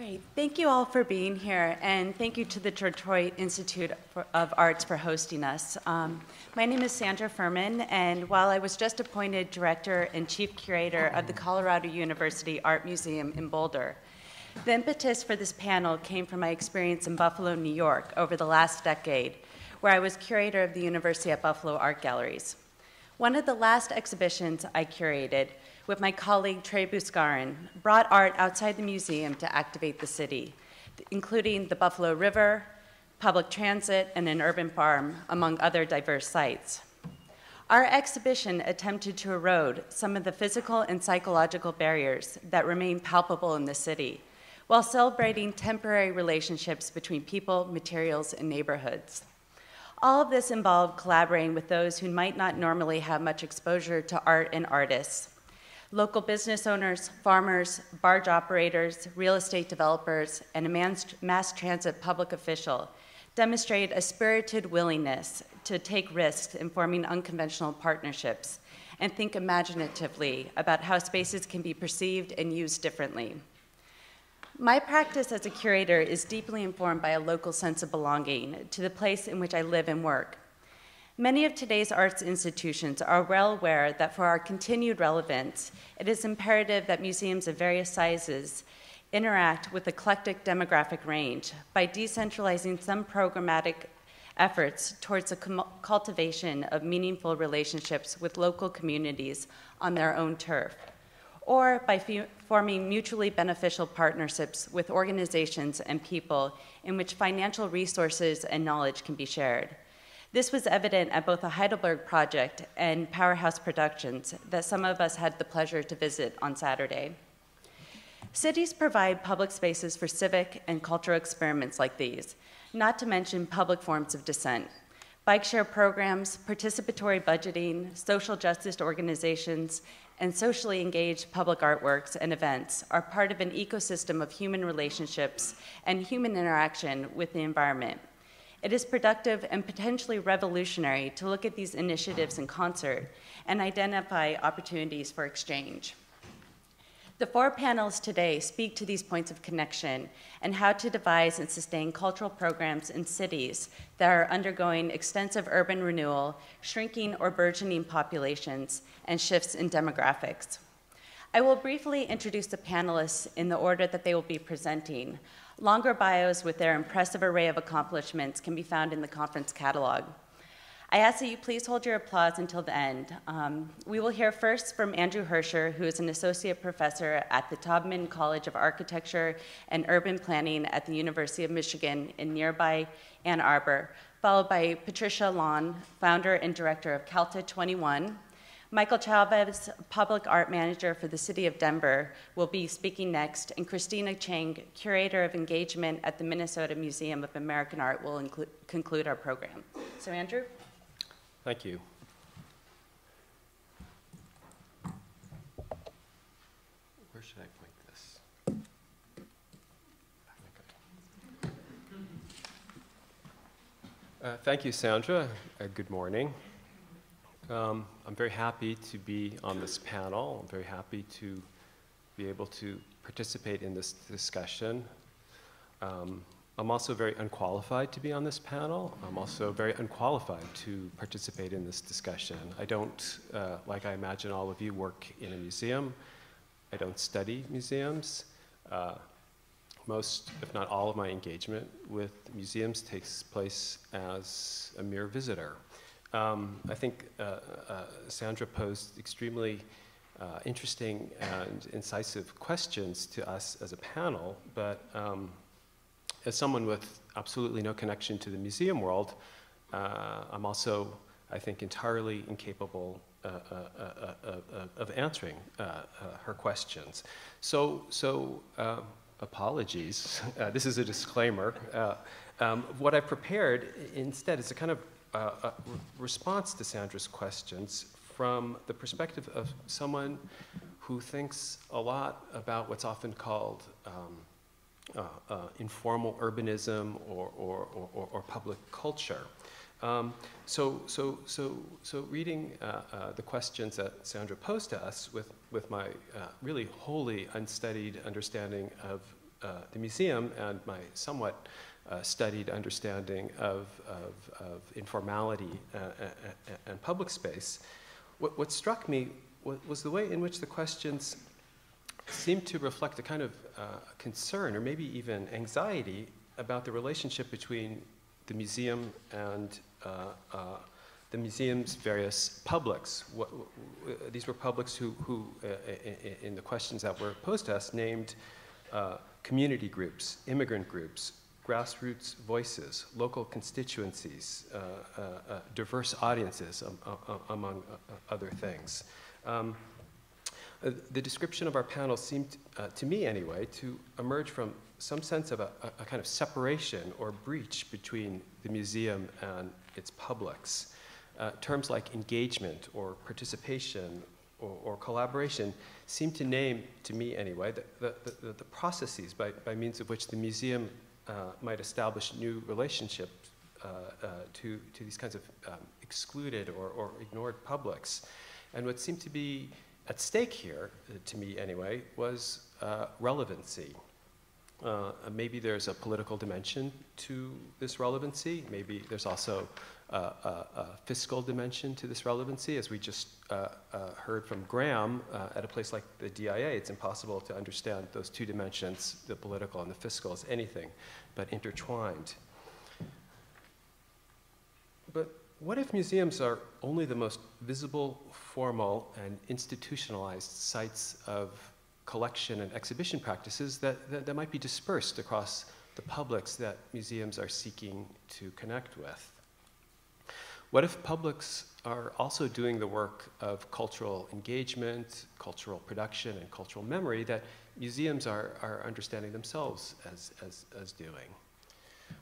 Great. Thank you all for being here, and thank you to the Detroit Institute of Arts for hosting us. Um, my name is Sandra Firmin, and while I was just appointed director and chief curator of the Colorado University Art Museum in Boulder, the impetus for this panel came from my experience in Buffalo, New York over the last decade, where I was curator of the University at Buffalo Art Galleries. One of the last exhibitions I curated with my colleague Trey Buscarin brought art outside the museum to activate the city, including the Buffalo River, public transit, and an urban farm, among other diverse sites. Our exhibition attempted to erode some of the physical and psychological barriers that remain palpable in the city, while celebrating temporary relationships between people, materials, and neighborhoods. All of this involved collaborating with those who might not normally have much exposure to art and artists. Local business owners, farmers, barge operators, real estate developers, and a mass transit public official demonstrate a spirited willingness to take risks in forming unconventional partnerships and think imaginatively about how spaces can be perceived and used differently. My practice as a curator is deeply informed by a local sense of belonging to the place in which I live and work. Many of today's arts institutions are well aware that for our continued relevance, it is imperative that museums of various sizes interact with eclectic demographic range by decentralizing some programmatic efforts towards the cultivation of meaningful relationships with local communities on their own turf or by forming mutually beneficial partnerships with organizations and people in which financial resources and knowledge can be shared. This was evident at both the Heidelberg Project and Powerhouse Productions that some of us had the pleasure to visit on Saturday. Cities provide public spaces for civic and cultural experiments like these, not to mention public forms of dissent. Bike share programs, participatory budgeting, social justice organizations, and socially engaged public artworks and events are part of an ecosystem of human relationships and human interaction with the environment. It is productive and potentially revolutionary to look at these initiatives in concert and identify opportunities for exchange. The four panels today speak to these points of connection and how to devise and sustain cultural programs in cities that are undergoing extensive urban renewal, shrinking or burgeoning populations, and shifts in demographics. I will briefly introduce the panelists in the order that they will be presenting. Longer bios with their impressive array of accomplishments can be found in the conference catalog. I ask that you please hold your applause until the end. Um, we will hear first from Andrew Herscher, who is an associate professor at the Taubman College of Architecture and Urban Planning at the University of Michigan in nearby Ann Arbor, followed by Patricia Lannes, founder and director of Calta 21. Michael Chavez, public art manager for the city of Denver, will be speaking next, and Christina Chang, curator of engagement at the Minnesota Museum of American Art, will conclude our program. So, Andrew? Thank you. Where should I point this? Uh, thank you, Sandra. Uh, good morning. Um, I'm very happy to be on this panel. I'm very happy to be able to participate in this discussion. Um, I'm also very unqualified to be on this panel. I'm also very unqualified to participate in this discussion. I don't, uh, like I imagine all of you, work in a museum. I don't study museums. Uh, most, if not all, of my engagement with museums takes place as a mere visitor. Um, I think uh, uh Sandra posed extremely uh, interesting and incisive questions to us as a panel, but um, as someone with absolutely no connection to the museum world, uh, I'm also, I think, entirely incapable uh, uh, of answering her questions. So, so apologies. this is a disclaimer. Um, what I've prepared instead is a kind of a response to Sandra's questions from the perspective of someone who thinks a lot about what's often called um, uh, uh, informal urbanism or, or, or, or public culture. Um, so, so, so, so reading uh, uh, the questions that Sandra posed to us with, with my uh, really wholly unstudied understanding of uh, the museum and my somewhat uh, studied understanding of, of, of informality uh, and public space, what, what struck me was, the way in which the questions seemed to reflect a kind of uh, concern or maybe even anxiety about the relationship between the museum and uh, uh, the museum's various publics. What, these were publics who, who uh, in the questions that were posed to us, named uh, community groups, immigrant groups, grassroots voices, local constituencies, uh, uh, uh diverse audiences, um, uh, among other things. Um, the description of our panel seemed, to me anyway, to emerge from some sense of a, a, kind of separation or breach between the museum and its publics. Uh, terms like engagement or participation or, or, collaboration seem to name, to me anyway, the, the, the, the processes by, by means of which the museum uh, might establish new relationships uh, uh, to, to these kinds of um, excluded or, or ignored publics. And what seemed to be at stake here, uh, to me anyway, was uh, relevancy. Uh, maybe there's a political dimension to this relevancy. Maybe there's also a, fiscal dimension to this relevancy. As we just uh, uh, heard from Graham, uh, at a place like the DIA, it's impossible to understand those two dimensions, the political and the fiscal, as anything but intertwined. But what if museums are only the most visible, formal, and institutionalized sites of collection and exhibition practices that, that, that might be dispersed across the publics that museums are seeking to connect with. What if publics are also doing the work of cultural engagement, cultural production, and cultural memory that museums are, are understanding themselves as, as, as doing?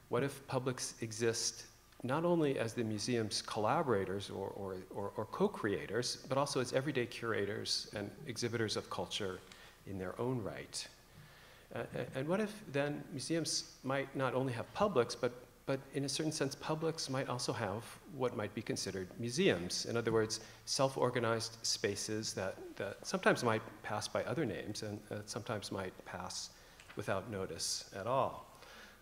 What if publics exist not only as the museum's collaborators or, or, or, or co creators, but also as everyday curators and exhibitors of culture in their own right. Uh, and what if then museums might not only have publics, but, but in a certain sense, publics might also have what might be considered museums. In other words, self organized spaces that, that sometimes might pass by other names and uh, sometimes might pass without notice at all.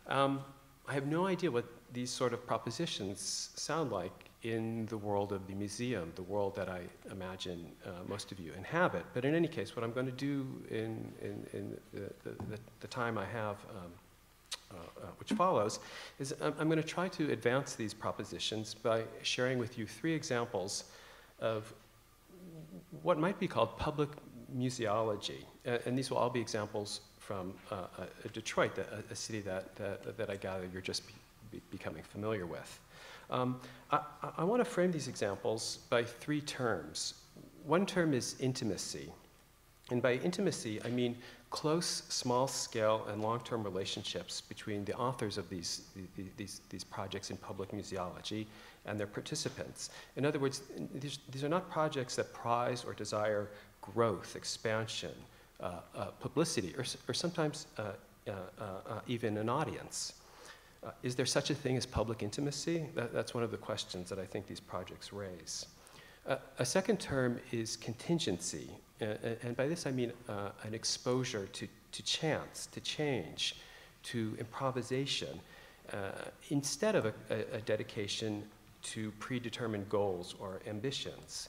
Um, I have no idea what these sort of propositions sound like in the world of the museum, the world that I imagine uh, most of you inhabit. But in any case, what I'm going to do in, in, in the, the, the, time I have, um, which follows, is I'm, going to try to advance these propositions by sharing with you three examples of what might be called public museology. and these will all be examples from uh, uh, Detroit, a, a, city that, that, that I gather you're just be becoming familiar with. Um, I, I want to frame these examples by three terms. One term is intimacy. And by intimacy, I mean close, small scale, and long term relationships between the authors of these, these, these projects in public museology and their participants. In other words, these, these are not projects that prize or desire growth, expansion, uh, uh, publicity, or, or sometimes uh, uh, uh even an audience. Uh, is there such a thing as public intimacy? That, that's one of the questions that I think these projects raise. Uh, a second term is contingency, uh, and by this I mean uh, an exposure to, to chance, to change, to improvisation, uh, instead of a, a, dedication to predetermined goals or ambitions.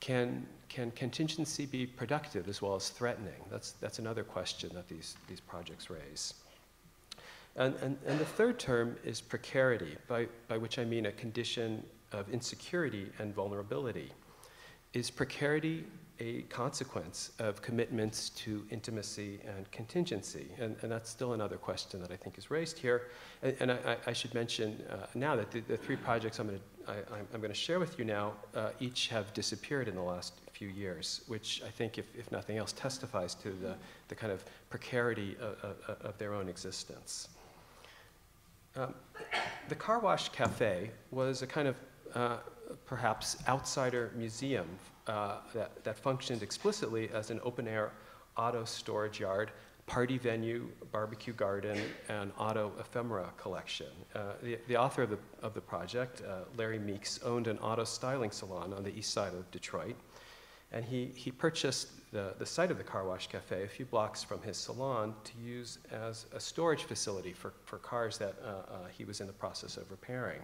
Can, can contingency be productive as well as threatening? That's, that's another question that these, these projects raise. And, and, and the third term is precarity, by, by which I mean a condition of insecurity and vulnerability. Is precarity a consequence of commitments to intimacy and contingency? And, and that's still another question that I think is raised here. And, and I, I, should mention uh, now that the, the, three projects I'm going to share with you now uh, each have disappeared in the last few years, which I think, if, if nothing else, testifies to the, the kind of precarity of, of, of their own existence. Um, the Car Wash Cafe was a kind of uh, perhaps outsider museum uh, that, that functioned explicitly as an open air auto storage yard, party venue, barbecue garden, and auto ephemera collection. Uh, the, the, author of the, of the project, uh, Larry Meeks, owned an auto styling salon on the east side of Detroit. And he, he purchased the, the site of the car wash cafe a few blocks from his salon to use as a storage facility for, for cars that uh, uh, he was in the process of repairing.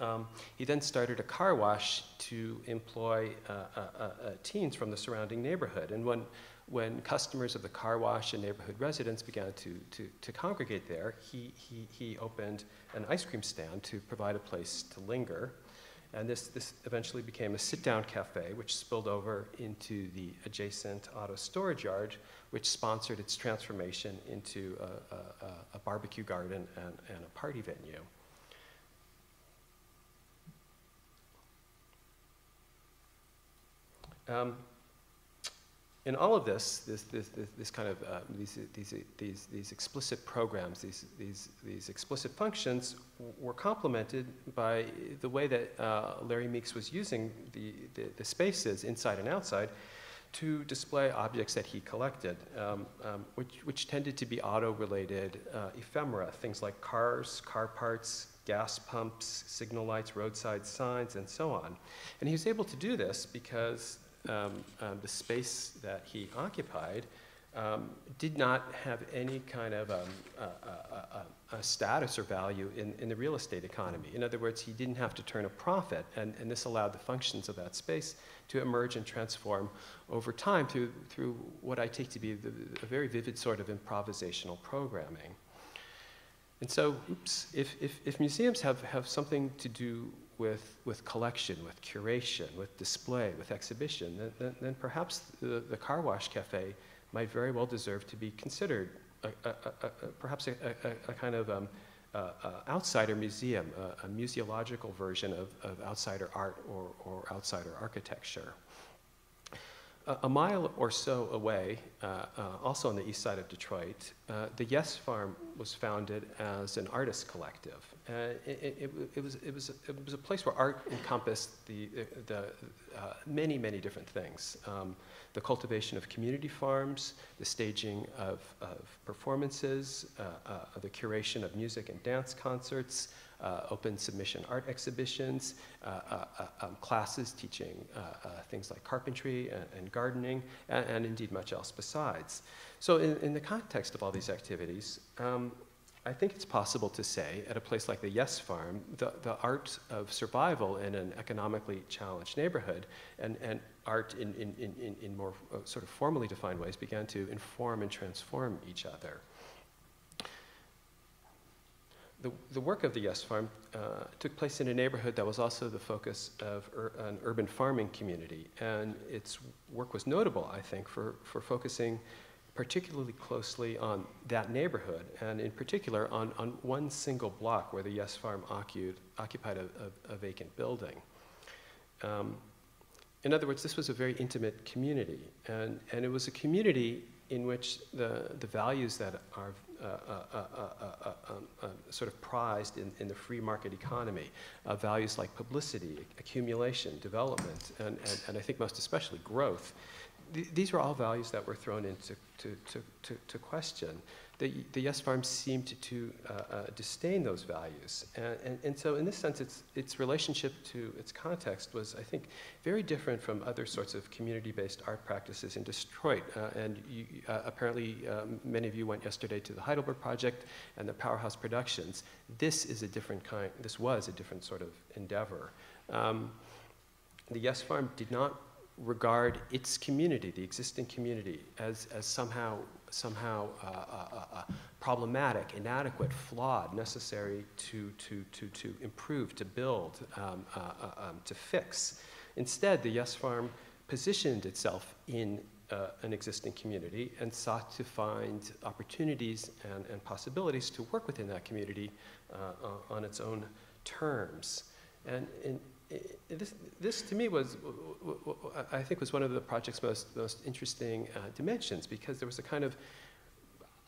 Um, he then started a car wash to employ uh, uh, uh, uh teens from the surrounding neighborhood. And when, when customers of the car wash and neighborhood residents began to, to, to congregate there, he, he, he opened an ice cream stand to provide a place to linger. And this, this eventually became a sit down cafe, which spilled over into the adjacent auto storage yard, which sponsored its transformation into a, a, a barbecue garden and, and a party venue. Um, in all of this, this, this, this, this kind of, uh, these, these, these, these explicit programs, these, these, these explicit functions were complemented by the way that uh, Larry Meeks was using the, the, the, spaces inside and outside to display objects that he collected, um, um, which, which tended to be auto-related uh, ephemera, things like cars, car parts, gas pumps, signal lights, roadside signs, and so on. And he was able to do this because um, um, the space that he occupied um, did not have any kind of um, a, a, a, status or value in, in the real estate economy. In other words, he didn't have to turn a profit, and, and this allowed the functions of that space to emerge and transform over time through, through what I take to be the, a very vivid sort of improvisational programming. And so, oops, if, if, if museums have, have something to do with, with collection, with curation, with display, with exhibition, then, then, then perhaps the, the, car wash cafe might very well deserve to be considered a, a, a, perhaps a, kind of um, outsider museum, a, museological version of, of outsider art or, or outsider architecture. A, mile or so away, uh, uh, also on the east side of Detroit, uh, the Yes Farm was founded as an artist collective. Uh, it, it, it, was, it, was, a place where art encompassed the, the uh, many, many different things. Um, the cultivation of community farms, the staging of, of performances, uh, the curation of music and dance concerts, uh, open submission art exhibitions, uh, uh, um, classes teaching things like carpentry and, and gardening, and, and, indeed much else besides. So in, in the context of all these activities, um, I think it's possible to say at a place like the Yes Farm, the, the art of survival in an economically challenged neighborhood and, and art in, in, in, in more uh, sort of formally defined ways began to inform and transform each other the, the work of the Yes Farm uh, took place in a neighborhood that was also the focus of ur an urban farming community. And its work was notable, I think, for, for focusing particularly closely on that neighborhood, and in particular on, on one single block where the Yes Farm occupied, occupied a, a, a vacant building. Um, in other words, this was a very intimate community, and, and it was a community in which the, the values that are uh, uh, uh, um, sort of prized in, in the free market economy, values like publicity, accumulation, development, and, and, and I think most especially growth, th these were all values that were thrown into to, to, to, to question the, the Yes Farm seemed to uh, uh, disdain those values. And, and, and, so, in this sense, its, its relationship to its context was, I think, very different from other sorts of community based art practices in Detroit. Uh, and you, uh, apparently, um, many of you went yesterday to the Heidelberg Project and the Powerhouse Productions. This is a different kind, this was a different sort of endeavor. Um, the Yes Farm did not regard its community, the existing community, as, as somehow somehow uh, uh, uh, problematic, inadequate, flawed, necessary to, to, to, to improve, to build, um, um, to fix. Instead, the Yes Farm positioned itself in uh, an existing community and sought to find opportunities and, and possibilities to work within that community uh, on its own terms. And, and this, this to me was, I think, was one of the project's most, most interesting uh, dimensions because there was a kind of,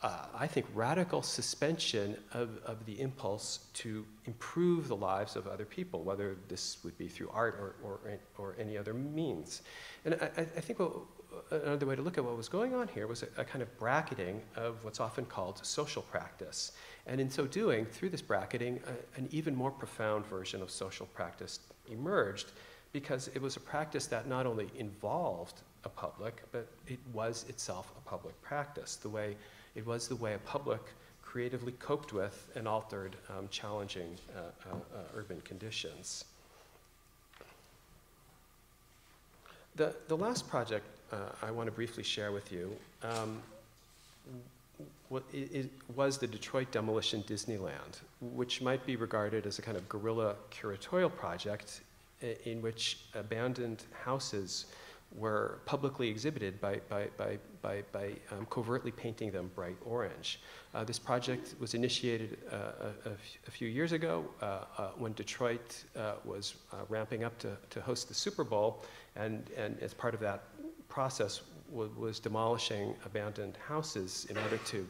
uh, I think, radical suspension of, of the impulse to improve the lives of other people, whether this would be through art or, or, or any other means. And I, I think what, another way to look at what was going on here was a, a, kind of bracketing of what's often called social practice. And in so doing, through this bracketing, a, an even more profound version of social practice emerged because it was a practice that not only involved a public, but it was itself a public practice. The way it was the way a public creatively coped with and altered um, challenging uh, uh, uh, urban conditions. The, the last project uh, I want to briefly share with you um, it was the Detroit Demolition Disneyland, which might be regarded as a kind of guerrilla curatorial project in which abandoned houses were publicly exhibited by, by, by, by, by um, covertly painting them bright orange. Uh, this project was initiated uh, a, a, few years ago uh, uh when Detroit uh, was uh, ramping up to, to host the Super Bowl, and, and as part of that process was demolishing abandoned houses in order to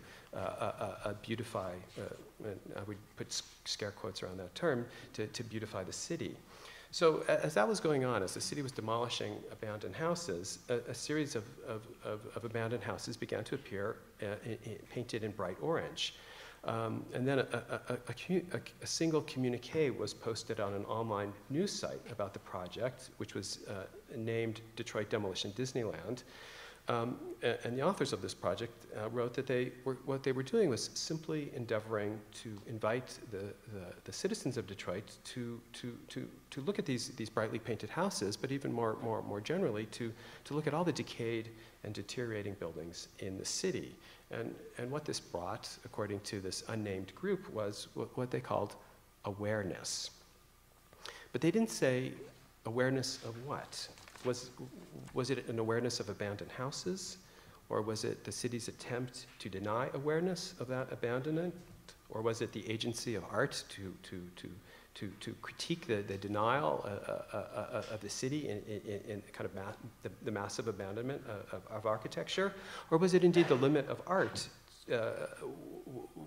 beautify, and I would put scare quotes around that term, to, to beautify the city. So as that was going on, as the city was demolishing abandoned houses, a, a series of, of, of, of, abandoned houses began to appear uh, in, in, painted in bright orange. Um, and then a, a, a, single communique was posted on an online news site about the project, which was uh, named Detroit Demolition Disneyland. Um, and the authors of this project uh, wrote that they were, what they were doing was simply endeavoring to invite the, the, the, citizens of Detroit to, to, to, to look at these, these brightly painted houses, but even more, more, more generally, to, to look at all the decayed and deteriorating buildings in the city. And, and what this brought, according to this unnamed group, was what, what they called awareness. But they didn't say awareness of what? Was, was it an awareness of abandoned houses? Or was it the city's attempt to deny awareness of that abandonment? Or was it the agency of art to, to, to, to, to critique the, the denial uh, uh, uh, uh of the city in, in, in kind of ma the, the, massive abandonment of, of, architecture? Or was it indeed the limit of art, uh,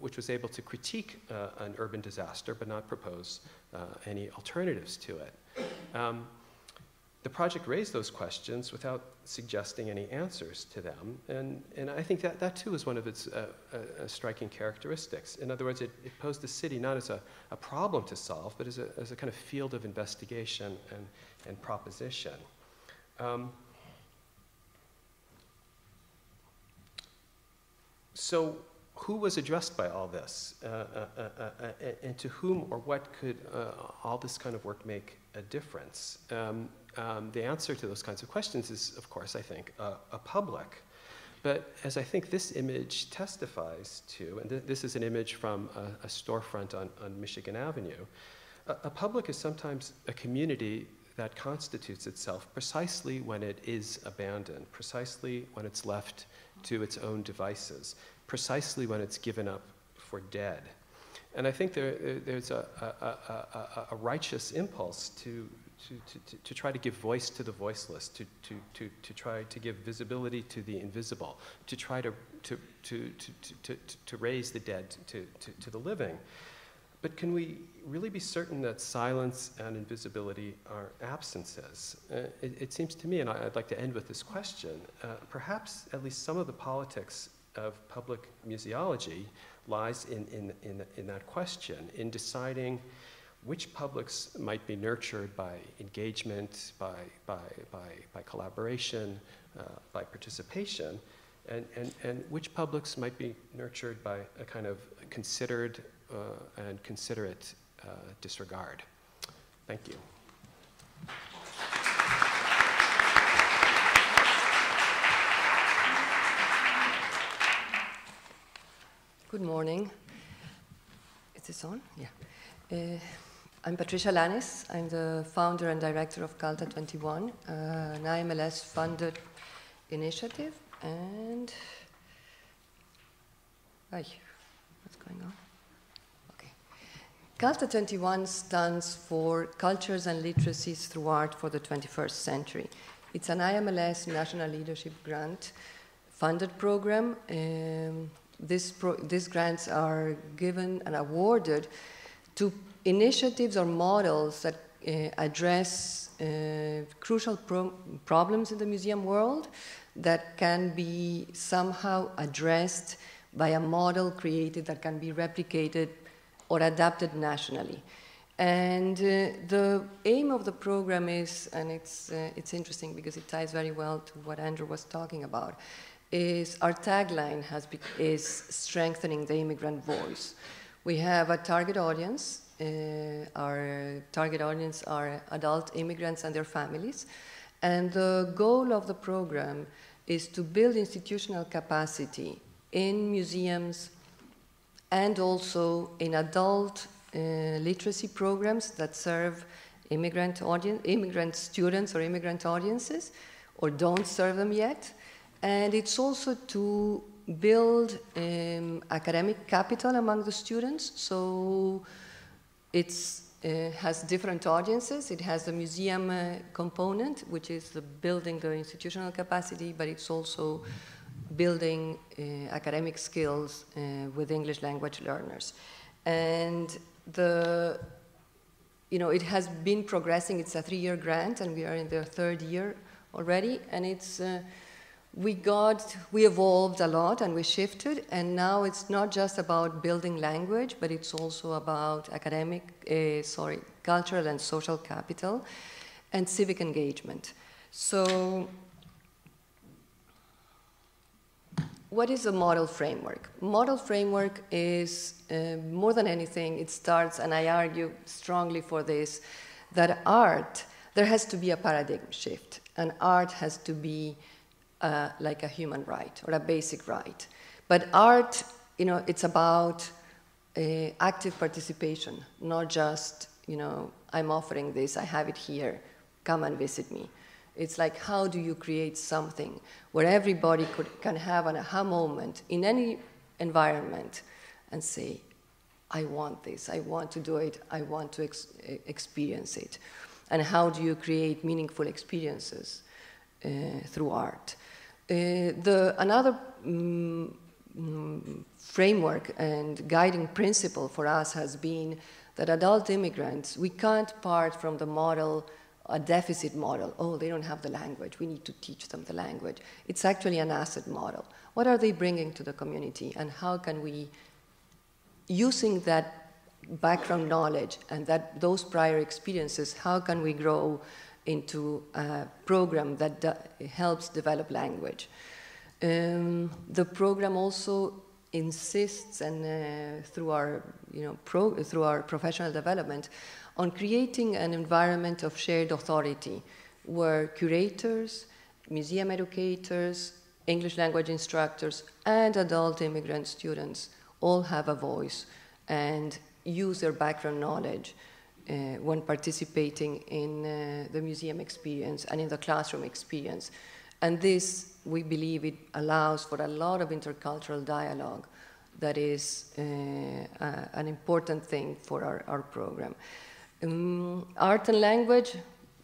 which was able to critique uh, an urban disaster but not propose any alternatives to it? Um, the project raised those questions without suggesting any answers to them. And, and I think that, that too is one of its uh, uh, uh, striking characteristics. In other words, it, it posed the city not as a, a problem to solve, but as a, as a kind of field of investigation and, and proposition. Um, so, who was addressed by all this? Uh, uh, uh, and to whom or what could all this kind of work make a difference? Um, um, the answer to those kinds of questions is, of course, I think, uh, a public. But as I think this image testifies to, and th this is an image from a, a storefront on, on, Michigan Avenue, a, a public is sometimes a community that constitutes itself precisely when it is abandoned, precisely when it's left to its own devices, precisely when it's given up for dead. And I think there, there's a, a, a, righteous impulse to, to, to, to, try to give voice to the voiceless, to, to, to, to try to give visibility to the invisible, to try to, to, to, to, to, to raise the dead to, to, to the living. But can we really be certain that silence and invisibility are absences? Uh, it, it, seems to me, and I, would like to end with this question, uh, perhaps at least some of the politics of public museology lies in, in, in, in that question, in deciding which publics might be nurtured by engagement, by, by, by, by collaboration, uh, by participation, and, and, and which publics might be nurtured by a kind of considered uh, and considerate uh, disregard. Thank you. Good morning. Is this on? Yeah. I'm Patricia Lannes. I'm the founder and director of Calta 21, uh, an IMLS funded initiative. And, ay, what's going on? Okay. Calta 21 stands for Cultures and Literacies Through Art for the 21st Century. It's an IMLS National Leadership Grant funded program. Um, this pro these grants are given and awarded to initiatives or models that uh, address uh, crucial pro problems in the museum world that can be somehow addressed by a model created that can be replicated or adapted nationally. And uh, the aim of the program is, and it's, uh, it's interesting because it ties very well to what Andrew was talking about, is our tagline has is strengthening the immigrant voice. We have a target audience. Uh, our target audience are adult immigrants and their families. And the goal of the program is to build institutional capacity in museums and also in adult uh, literacy programs that serve immigrant, audience, immigrant students or immigrant audiences or don't serve them yet. And it's also to build um, academic capital among the students. So it uh, has different audiences. It has the museum uh, component, which is the building the institutional capacity, but it's also building uh, academic skills uh, with English language learners. And the, you know, it has been progressing. It's a three-year grant, and we are in the third year already. And it's, uh, we got, we evolved a lot, and we shifted. And now it's not just about building language, but it's also about academic, uh, sorry, cultural and social capital, and civic engagement. So what is a model framework? Model framework is uh, more than anything, it starts, and I argue strongly for this, that art, there has to be a paradigm shift, and art has to be like a human right or a basic right. But art, you know, it's about uh, active participation, not just, you know, I'm offering this, I have it here, come and visit me. It's like, how do you create something where everybody could, can have an aha moment in any environment and say, I want this, I want to do it, I want to ex- experience it. And how do you create meaningful experiences uh, through art? Uh, the, another mm, framework and guiding principle for us has been that adult immigrants, we can't part from the model a deficit model. Oh, they don't have the language. We need to teach them the language. It's actually an asset model. What are they bringing to the community, and how can we, using that background knowledge and that those prior experiences, how can we grow into a program that de- helps develop language? Um, the program also insists, and uh, through our, you know, through our professional development, on creating an environment of shared authority where curators, museum educators, English language instructors, and adult immigrant students all have a voice and use their background knowledge when participating in uh, the museum experience and in the classroom experience. And this, we believe, it allows for a lot of intercultural dialogue that is uh, uh an important thing for our, our program. Um, art and language,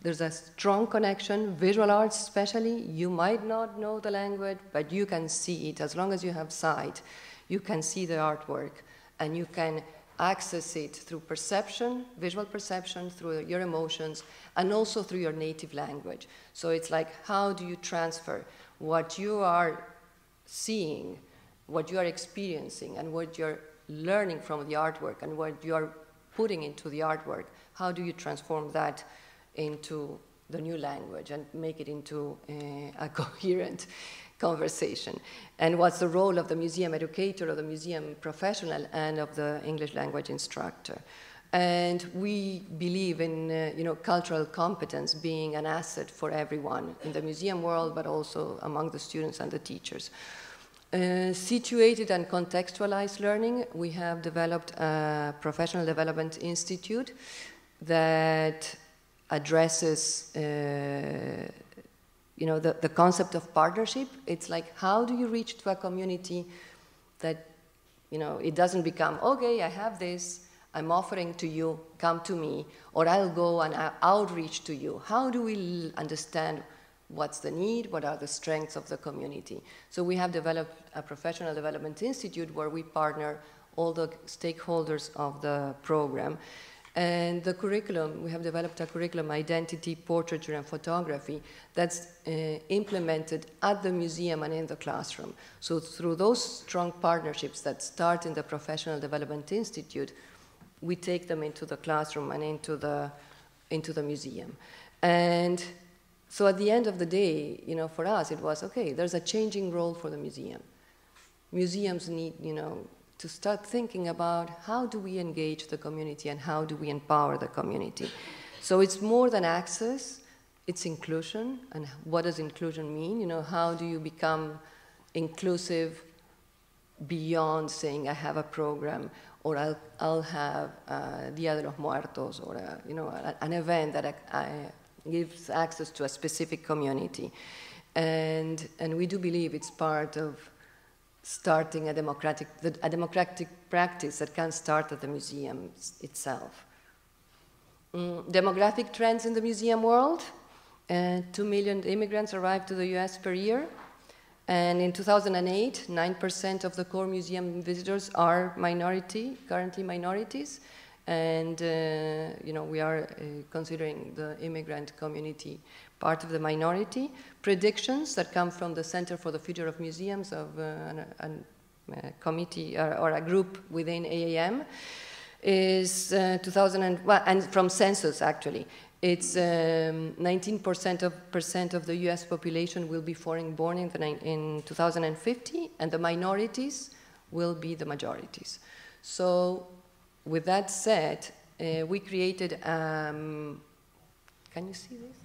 there's a strong connection. Visual arts, especially, you might not know the language, but you can see it. As long as you have sight, you can see the artwork and you can access it through perception, visual perception, through your emotions, and also through your native language. So it's like, how do you transfer what you are seeing, what you are experiencing, and what you're learning from the artwork, and what you are putting into the artwork how do you transform that into the new language and make it into eh, a, a coherent conversation? And what's the role of the museum educator or the museum professional and of the English language instructor? And we believe in uh, you know, cultural competence being an asset for everyone in the museum world, but also among the students and the teachers. Uh, situated and contextualized learning, we have developed a professional development institute that addresses uh, you know the, the concept of partnership it's like how do you reach to a community that you know it doesn't become okay i have this i'm offering to you come to me or i'll go and I'll outreach to you. How do we understand what's the need what are the strengths of the community? So we have developed a professional development institute where we partner all the stakeholders of the program and the curriculum, we have developed a curriculum, identity, portraiture, and photography, that's uh, implemented at the museum and in the classroom. So through those strong partnerships that start in the Professional Development Institute, we take them into the classroom and into the, into the museum. And so at the end of the day, you know, for us, it was okay, there's a changing role for the museum. Museums need, you know, to start thinking about how do we engage the community and how do we empower the community. So it's more than access, it's inclusion. And what does inclusion mean? You know, how do you become inclusive beyond saying I have a program or I'll, I'll have uh, Dia de los Muertos or a, you know, a, an event that I, I gives access to a specific community. And, and we do believe it's part of starting a democratic, a democratic practice that can start at the museum itself. Mm, demographic trends in the museum world. Uh, two million immigrants arrive to the US per year. And in 2008, 9% of the core museum visitors are minority, currently minorities. And, uh, you know, we are uh, considering the immigrant community part of the minority. Predictions that come from the Center for the Future of Museums of uh, an, an, a committee or, or, a group within AAM is uh, 2000 and, well, and from census actually it's 19% um, of, percent of the US population will be foreign born in, in 2050, and the minorities will be the majorities. So, with that said, uh, we created, um, can you see this?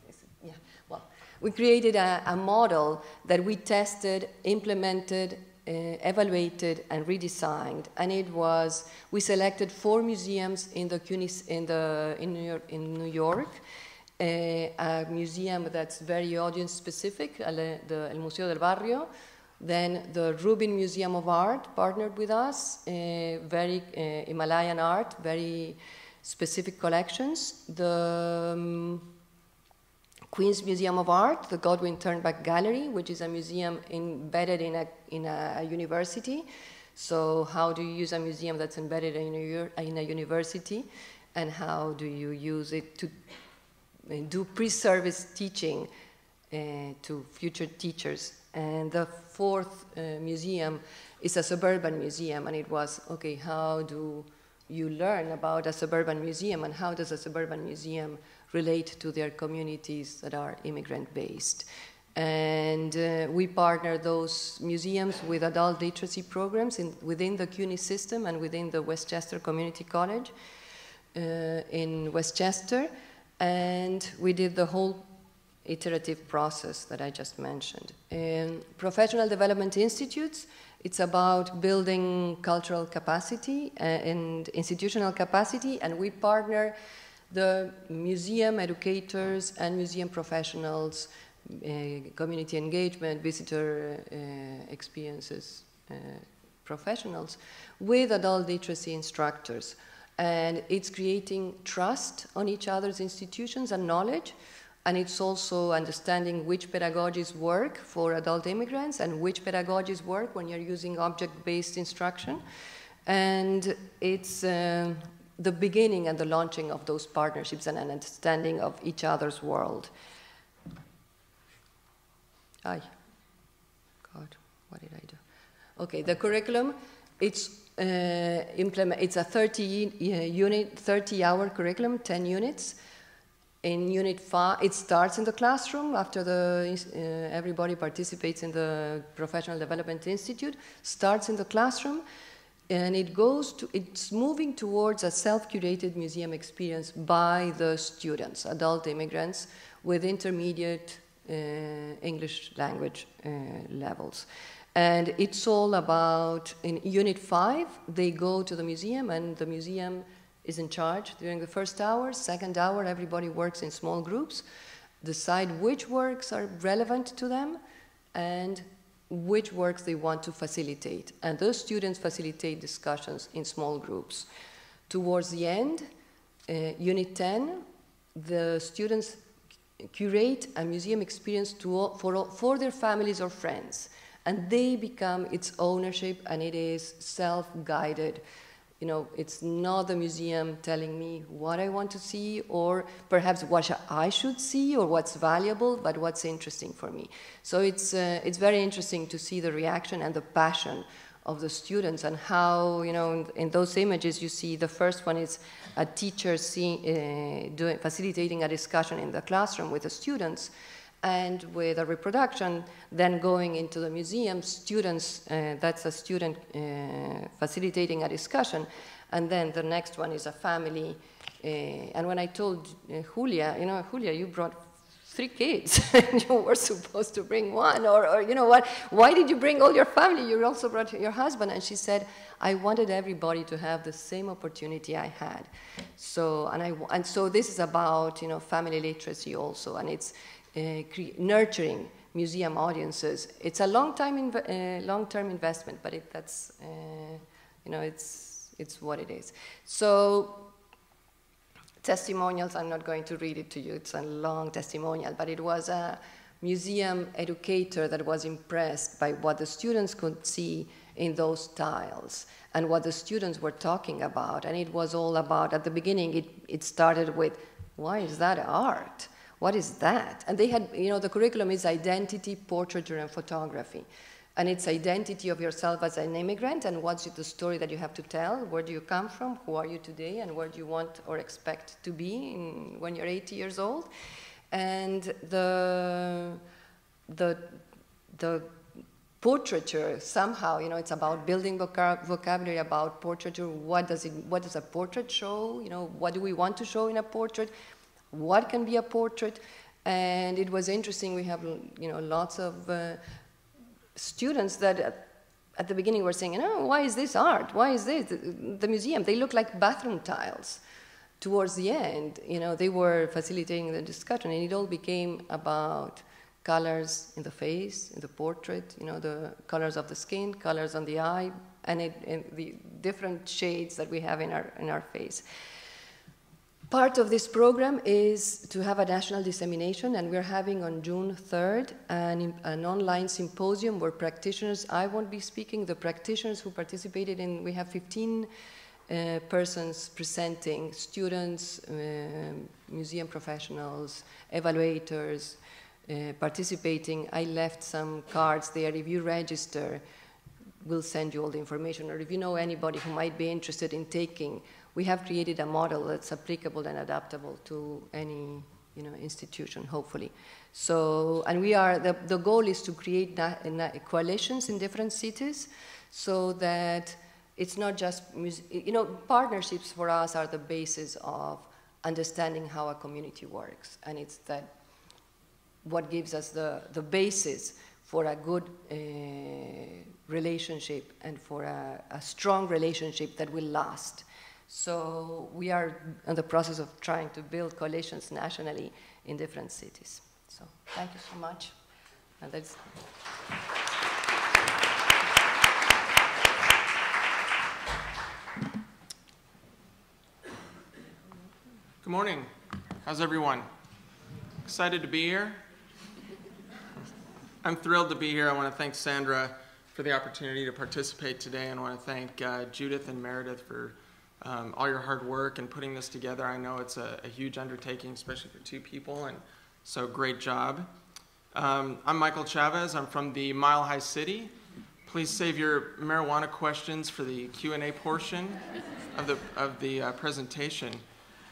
We created a, a model that we tested, implemented, uh, evaluated and redesigned, and it was we selected four museums in the CUNY's, in the in New York, in New York uh, a museum that's very audience specific, the El Museo del Barrio. Then the Rubin Museum of Art partnered with us, uh, very uh, Himalayan art, very specific collections. The um, Queen's Museum of Art, the Godwin Ternbach Gallery, which is a museum embedded in a, in a university. So, how do you use a museum that's embedded in a, in a university, and how do you use it to do pre-service teaching uh, to future teachers? And the fourth uh, museum is a suburban museum, and it was okay. How do you learn about a suburban museum, and how does a suburban museum relate to their communities that are immigrant based. And uh, we partner those museums with adult literacy programs in, within the CUNY system and within the Westchester Community College uh, in Westchester. And we did the whole iterative process that I just mentioned. In professional development institutes, it's about building cultural capacity uh, and institutional capacity, and we partner the museum educators and museum professionals, uh, community engagement, visitor uh, experiences uh, professionals with adult literacy instructors. And it's creating trust on each other's institutions and knowledge. And it's also understanding which pedagogies work for adult immigrants and which pedagogies work when you're using object based instruction. And it's uh, the beginning and the launching of those partnerships and an understanding of each other's world. Ay, God, what did I do? Okay, the curriculum, it's uh, implement, it's a 30 uh, unit, 30 hour curriculum, 10 units. In unit five, it starts in the classroom after the, uh, everybody participates in the Professional Development Institute, starts in the classroom and it goes to it's moving towards a self-curated museum experience by the students adult immigrants with intermediate uh, english language uh, levels. And it's all about in unit 5 they go to the museum and the museum is in charge during the first hour second hour everybody works in small groups decide which works are relevant to them and which works they want to facilitate. And those students facilitate discussions in small groups. Towards the end, uh, Unit 10, the students curate a museum experience to, for, for their families or friends. And they become its ownership and it is self guided you know, it's not the museum telling me what I want to see or perhaps what I should see or what's valuable, but what's interesting for me. So it's, uh, it's very interesting to see the reaction and the passion of the students and how, you know, in, in those images you see the first one is a teacher see, uh, doing, facilitating a discussion in the classroom with the students and with a reproduction, then going into the museum, students, uh, that's a student uh, facilitating a discussion, and then the next one is a family. Uh, and when I told uh, Julia, you know, Julia, you brought three kids, and you were supposed to bring one, or, or you know what, why did you bring all your family? You also brought your husband. And she said, I wanted everybody to have the same opportunity I had. So, and, I, and so this is about, you know, family literacy also, and it's, nurturing museum audiences. It's a long-term inv uh, long-term investment, but it, that's uh, you know it's it's what it is. So testimonials. I'm not going to read it to you. It's a long testimonial, but it was a museum educator that was impressed by what the students could see in those tiles and what the students were talking about. And it was all about, at the beginning, it, it started with, why is that art? What is that? And they had, you know, the curriculum is identity, portraiture, and photography. And it's identity of yourself as an immigrant and what's the story that you have to tell. Where do you come from? Who are you today? And where do you want or expect to be in, when you're 80 years old? And the, the, the portraiture somehow you know it's about building vocab vocabulary about portraiture what does it what does a portrait show you know what do we want to show in a portrait what can be a portrait. And it was interesting, we have you know, lots of uh, students that at, at, the beginning were saying, oh, why is this art? Why is this? The, the museum, they look like bathroom tiles. Towards the end, you know, they were facilitating the discussion, and it all became about colors in the face, in the portrait, you know, the colors of the skin, colors on the eye, and, it, and the different shades that we have in our, in our face. Part of this program is to have a national dissemination, and we're having on June 3rd an, an, online symposium where practitioners, I won't be speaking, the practitioners who participated in, we have 15 uh, persons presenting, students, uh, museum professionals, evaluators, uh, participating. I left some cards there. If you register, we'll send you all the information. Or if you know anybody who might be interested in taking we have created a model that's applicable and adaptable to any you know, institution, hopefully. So, and we are, the, the goal is to create coalitions in different cities so that it's not just, you know, partnerships for us are the basis of understanding how a community works. And it's that what gives us the, the basis for a good uh, relationship and for a, a strong relationship that will last. So we are in the process of trying to build coalitions nationally in different cities. So thank you so much. And that's Good morning. How's everyone? Excited to be here? I'm thrilled to be here. I want to thank Sandra for the opportunity to participate today. And I want to thank uh, Judith and Meredith for um, all your hard work and putting this together. I know it's a, a, huge undertaking, especially for two people, and so great job. Um, I'm Michael Chavez. I'm from the Mile High City. Please save your marijuana questions for the Q&A portion of the, of the uh, presentation.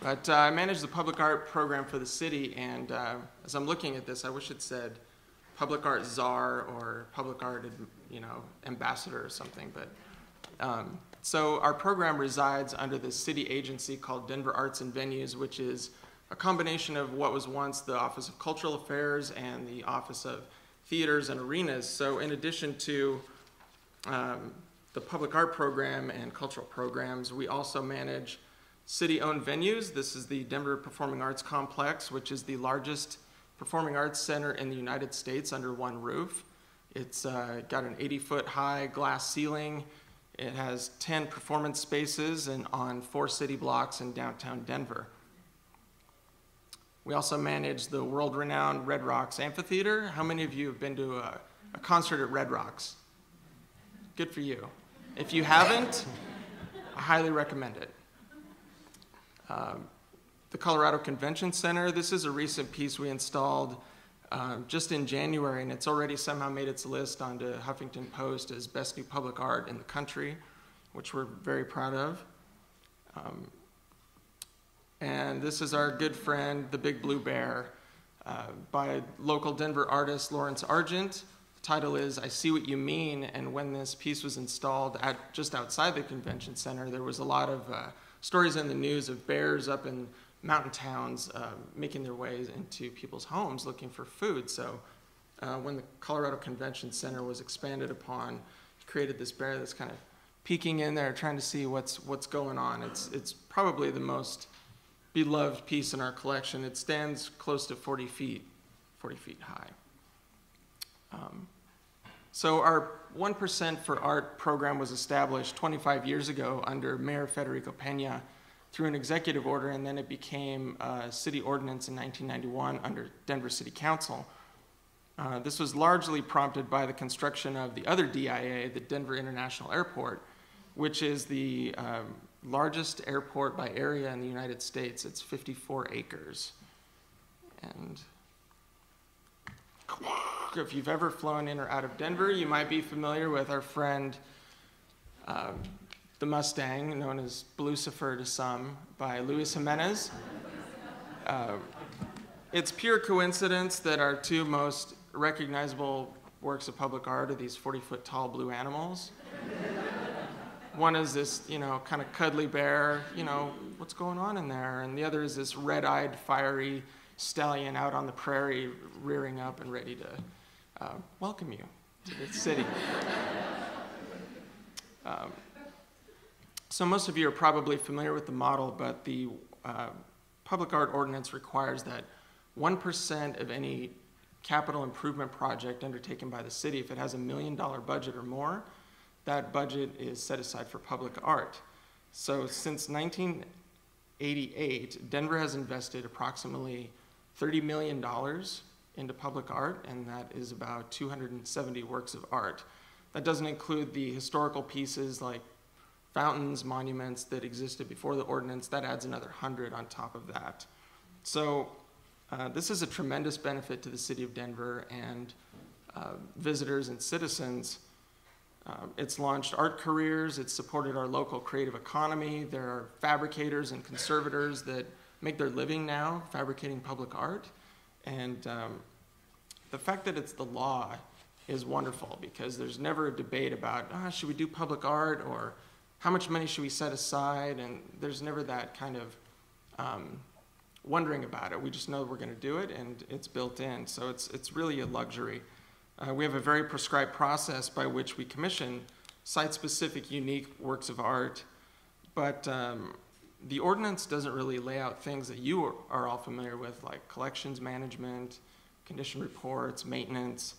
But uh, I manage the public art program for the city, and uh, as I'm looking at this, I wish it said public art czar or public art, you know, ambassador or something. But um, so our program resides under the city agency called Denver Arts and Venues, which is a combination of what was once the Office of Cultural Affairs and the Office of Theaters and Arenas. So in addition to um, the public art program and cultural programs, we also manage city-owned venues. This is the Denver Performing Arts Complex, which is the largest performing arts center in the United States under one roof. It's uh, got an 80-foot high glass ceiling, it has 10 performance spaces and on four city blocks in downtown Denver. We also manage the world-renowned Red Rocks Amphitheater. How many of you have been to a, a concert at Red Rocks? Good for you. If you haven't, I highly recommend it. Um, the Colorado Convention Center, this is a recent piece we installed um, just in January, and it's already somehow made its list onto Huffington Post as best new public art in the country, which we're very proud of. Um, and this is our good friend, the Big Blue Bear, uh, by local Denver artist Lawrence Argent. The title is I See What You Mean. And when this piece was installed at, just outside the convention center, there was a lot of uh, stories in the news of bears up in mountain towns uh, making their ways into people's homes looking for food. So uh, when the Colorado Convention Center was expanded upon, created this bear that's kind of peeking in there, trying to see what's what's going on. It's it's probably the most beloved piece in our collection. It stands close to 40 feet, 40 feet high. Um, so our 1% for Art program was established 25 years ago under Mayor Federico Pena through an executive order, and then it became a city ordinance in 1991 under Denver City Council. Uh, this was largely prompted by the construction of the other DIA, the Denver International Airport, which is the um, largest airport by area in the United States. It's 54 acres. And if you've ever flown in or out of Denver, you might be familiar with our friend, um, the Mustang, known as Blucifer to some, by Luis Jimenez. Uh, it's pure coincidence that our two most recognizable works of public art are these 40 foot tall blue animals. One is this, you know, kind of cuddly bear, you know, what's going on in there? And the other is this red eyed, fiery stallion out on the prairie, rearing up and ready to uh, welcome you to the city. um, so, most of you are probably familiar with the model, but the uh, public art ordinance requires that 1% of any capital improvement project undertaken by the city, if it has a million dollar budget or more, that budget is set aside for public art. So since 1988, Denver has invested approximately $30 million into public art, and that is about 270 works of art. That doesn't include the historical pieces like fountains, monuments that existed before the ordinance. That adds another 100 on top of that. So uh, this is a tremendous benefit to the city of Denver and uh, visitors and citizens um, it's launched art careers, it's supported our local creative economy. There are fabricators and conservators that make their living now fabricating public art. And um, the fact that it's the law is wonderful because there's never a debate about, ah, should we do public art or how much money should we set aside? And there's never that kind of um, wondering about it. We just know we're going to do it and it's built in. So it's, it's really a luxury. Uh, we have a very prescribed process by which we commission site-specific unique works of art, but um, the ordinance doesn't really lay out things that you are, all familiar with, like collections management, condition reports, maintenance,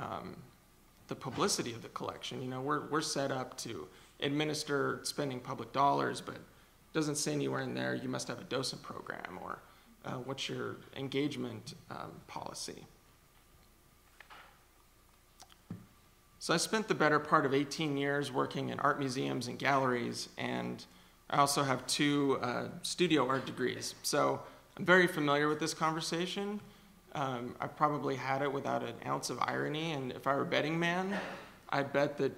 um, the publicity of the collection. You know, we're, we're set up to administer spending public dollars, but doesn't say anywhere in there you must have a docent program or uh, what's your engagement um, policy. So I spent the better part of 18 years working in art museums and galleries, and I also have two uh, studio art degrees. So I'm very familiar with this conversation. Um, I probably had it without an ounce of irony, and if I were a betting man, I'd bet that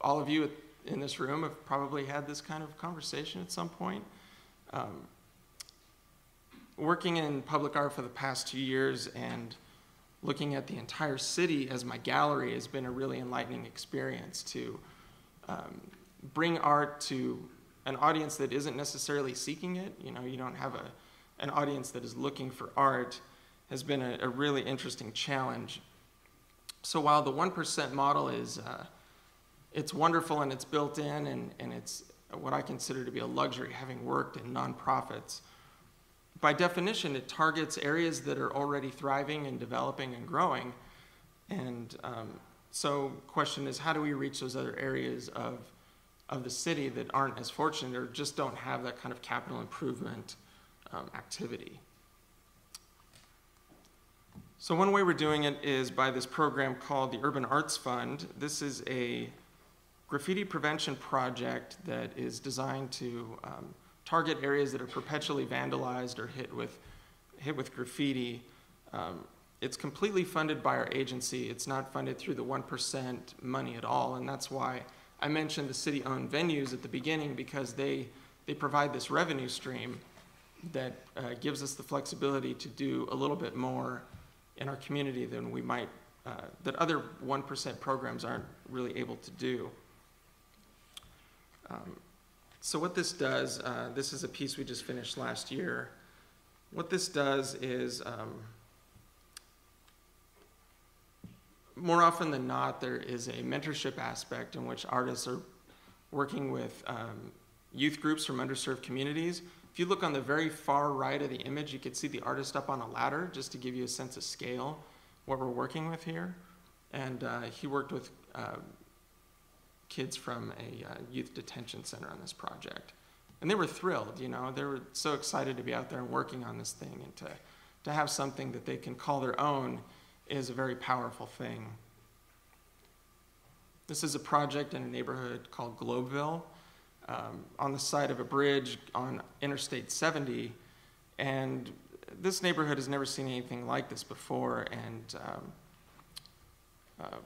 all of you in this room have probably had this kind of conversation at some point. Um, working in public art for the past two years and looking at the entire city as my gallery has been a really enlightening experience to um, bring art to an audience that isn't necessarily seeking it. You know, you don't have a, an audience that is looking for art has been a, a really interesting challenge. So while the 1% model is, uh, it's wonderful and it's built in and, and it's what I consider to be a luxury having worked in nonprofits, by definition, it targets areas that are already thriving and developing and growing. And um, so, the question is, how do we reach those other areas of of the city that aren't as fortunate or just don't have that kind of capital improvement um, activity? So one way we're doing it is by this program called the Urban Arts Fund. This is a graffiti prevention project that is designed to um, target areas that are perpetually vandalized or hit with, hit with graffiti. Um, it's completely funded by our agency. It's not funded through the 1% money at all. And that's why I mentioned the city owned venues at the beginning because they, they provide this revenue stream that uh, gives us the flexibility to do a little bit more in our community than we might, uh, that other 1% programs aren't really able to do. Um, so, what this does, uh, this is a piece we just finished last year. What this does is, um, more often than not, there is a mentorship aspect in which artists are working with um, youth groups from underserved communities. If you look on the very far right of the image, you can see the artist up on a ladder, just to give you a sense of scale, what we're working with here. And uh, he worked with uh, kids from a uh, youth detention center on this project. And they were thrilled, you know, they were so excited to be out there and working on this thing and to, to have something that they can call their own is a very powerful thing. This is a project in a neighborhood called Globeville um, on the side of a bridge on Interstate 70. And this neighborhood has never seen anything like this before. And um, uh,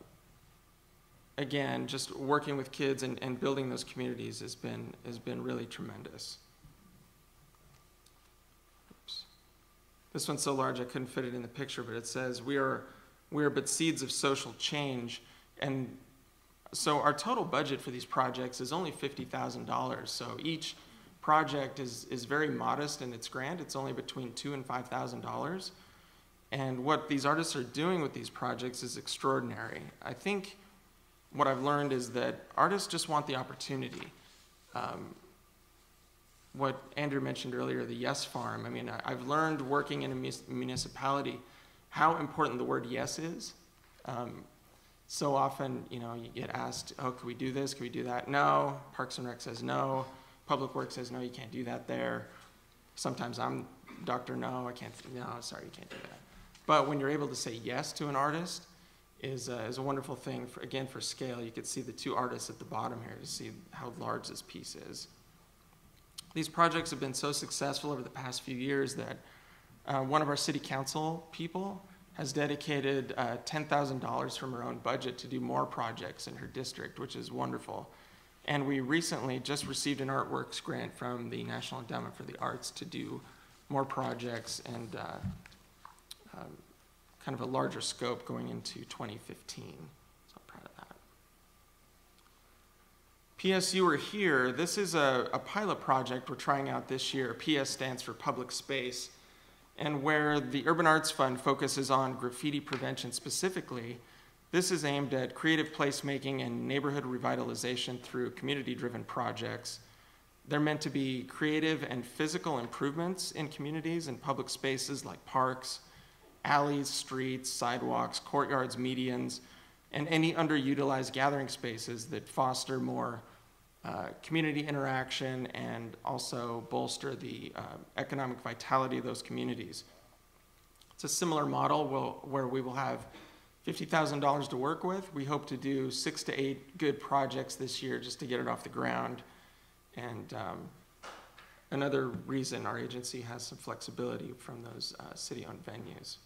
again, just working with kids and, and building those communities has been, has been really tremendous. Oops. This one's so large I couldn't fit it in the picture, but it says, We are, we are but seeds of social change. And so our total budget for these projects is only $50,000. So each project is, is very modest in its grant. It's only between two and $5,000. And what these artists are doing with these projects is extraordinary. I think what I've learned is that artists just want the opportunity. Um, what Andrew mentioned earlier, the yes farm. I mean, I, have learned working in a municipality how important the word yes is. Um, so often, you know, you get asked, oh, can we do this? Can we do that? No. Parks and Rec says no. Public Works says no, you can't do that there. Sometimes I'm doctor, no, I can't, no, sorry, you can't do that. But when you're able to say yes to an artist, is, uh, is a wonderful thing. For, again, for scale, you can see the two artists at the bottom here to see how large this piece is. These projects have been so successful over the past few years that uh, one of our city council people has dedicated uh, $10,000 from her own budget to do more projects in her district, which is wonderful. And we recently just received an artworks grant from the National Endowment for the Arts to do more projects and uh, kind of a larger scope going into 2015. So I'm proud of that. PS, you here. This is a, a pilot project we're trying out this year. PS stands for public space. And where the Urban Arts Fund focuses on graffiti prevention specifically, this is aimed at creative placemaking and neighborhood revitalization through community driven projects. They're meant to be creative and physical improvements in communities and public spaces like parks, alleys, streets, sidewalks, courtyards, medians, and any underutilized gathering spaces that foster more uh, community interaction and also bolster the uh, economic vitality of those communities. It's a similar model we'll, where we will have $50,000 to work with. We hope to do six to eight good projects this year just to get it off the ground. And um, another reason our agency has some flexibility from those uh, city owned venues.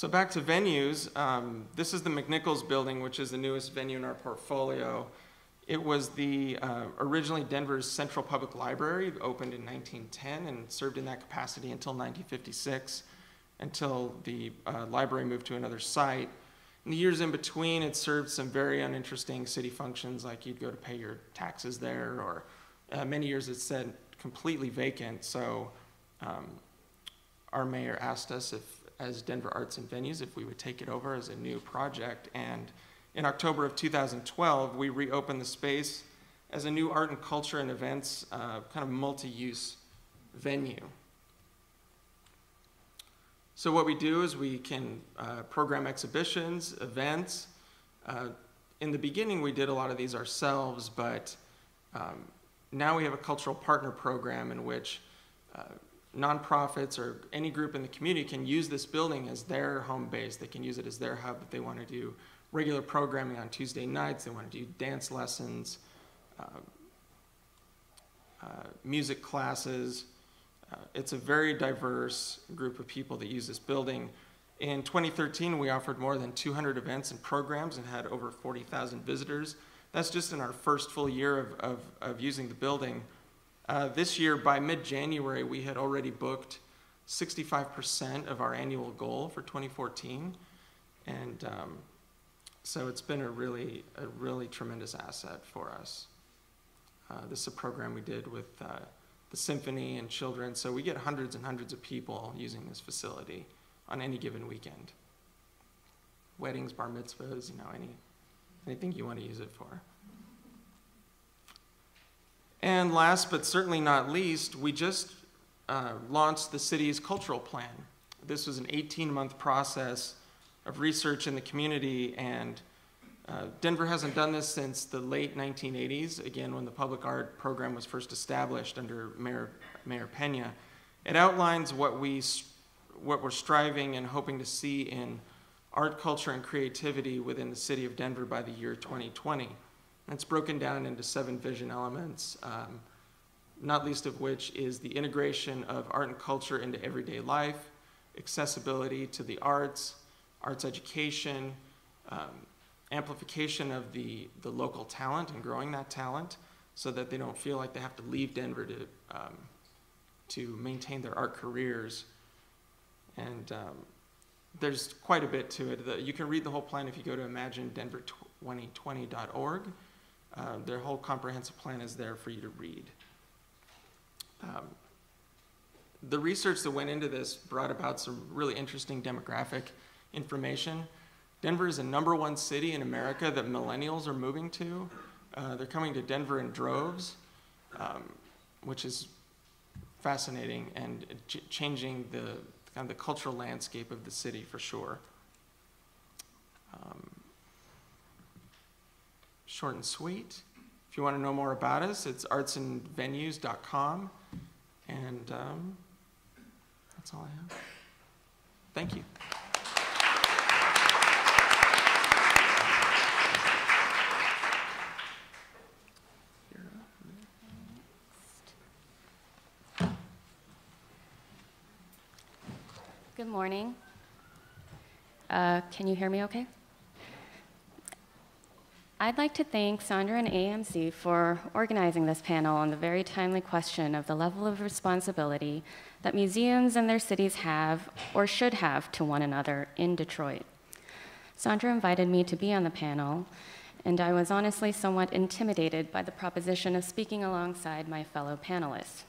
So back to venues, um, this is the McNichols building, which is the newest venue in our portfolio. It was the uh, originally Denver's Central Public Library, opened in 1910 and served in that capacity until 1956, until the uh, library moved to another site. In the years in between, it served some very uninteresting city functions, like you'd go to pay your taxes there, or uh, many years it said completely vacant. So um, our mayor asked us if as Denver Arts and Venues if we would take it over as a new project. And in October of 2012, we reopened the space as a new art and culture and events uh, kind of multi use venue. So, what we do is we can uh, program exhibitions, events. Uh, in the beginning, we did a lot of these ourselves, but um, now we have a cultural partner program in which uh, nonprofits or any group in the community can use this building as their home base. They can use it as their hub if they want to do regular programming on Tuesday nights, they want to do dance lessons, uh, uh, music classes, uh, it's a very diverse group of people that use this building. In 2013, we offered more than 200 events and programs and had over 40,000 visitors. That's just in our first full year of, of, of using the building. Uh, this year, by mid January, we had already booked 65% of our annual goal for 2014. And um, so it's been a really, a really tremendous asset for us. Uh, this is a program we did with uh, the symphony and children. So we get hundreds and hundreds of people using this facility on any given weekend. Weddings, bar mitzvahs, you know, any, anything you want to use it for. And last but certainly not least, we just uh, launched the city's cultural plan. This was an 18 month process of research in the community, and uh, Denver hasn't done this since the late 1980s, again, when the public art program was first established under Mayor, Mayor Pena. It outlines what, we, what we're striving and hoping to see in art, culture, and creativity within the city of Denver by the year 2020. It's broken down into seven vision elements, um, not least of which is the integration of art and culture into everyday life, accessibility to the arts, arts education, um, amplification of the, the local talent and growing that talent so that they don't feel like they have to leave Denver to, um, to maintain their art careers. And um, there's quite a bit to it. The, you can read the whole plan if you go to imaginedenver2020.org. Uh, their whole comprehensive plan is there for you to read. Um, the research that went into this brought about some really interesting demographic information. Denver is the number one city in America that millennials are moving to. Uh, they're coming to Denver in droves, um, which is fascinating and ch- changing the kind of the cultural landscape of the city for sure. Um, short and sweet. If you want to know more about us, it's artsandvenues.com. And um, that's all I have. Thank you. Good morning. Uh, can you hear me okay? I'd like to thank Sandra and AMC for organizing this panel on the very timely question of the level of responsibility that museums and their cities have or should have to one another in Detroit. Sandra invited me to be on the panel, and I was honestly somewhat intimidated by the proposition of speaking alongside my fellow panelists.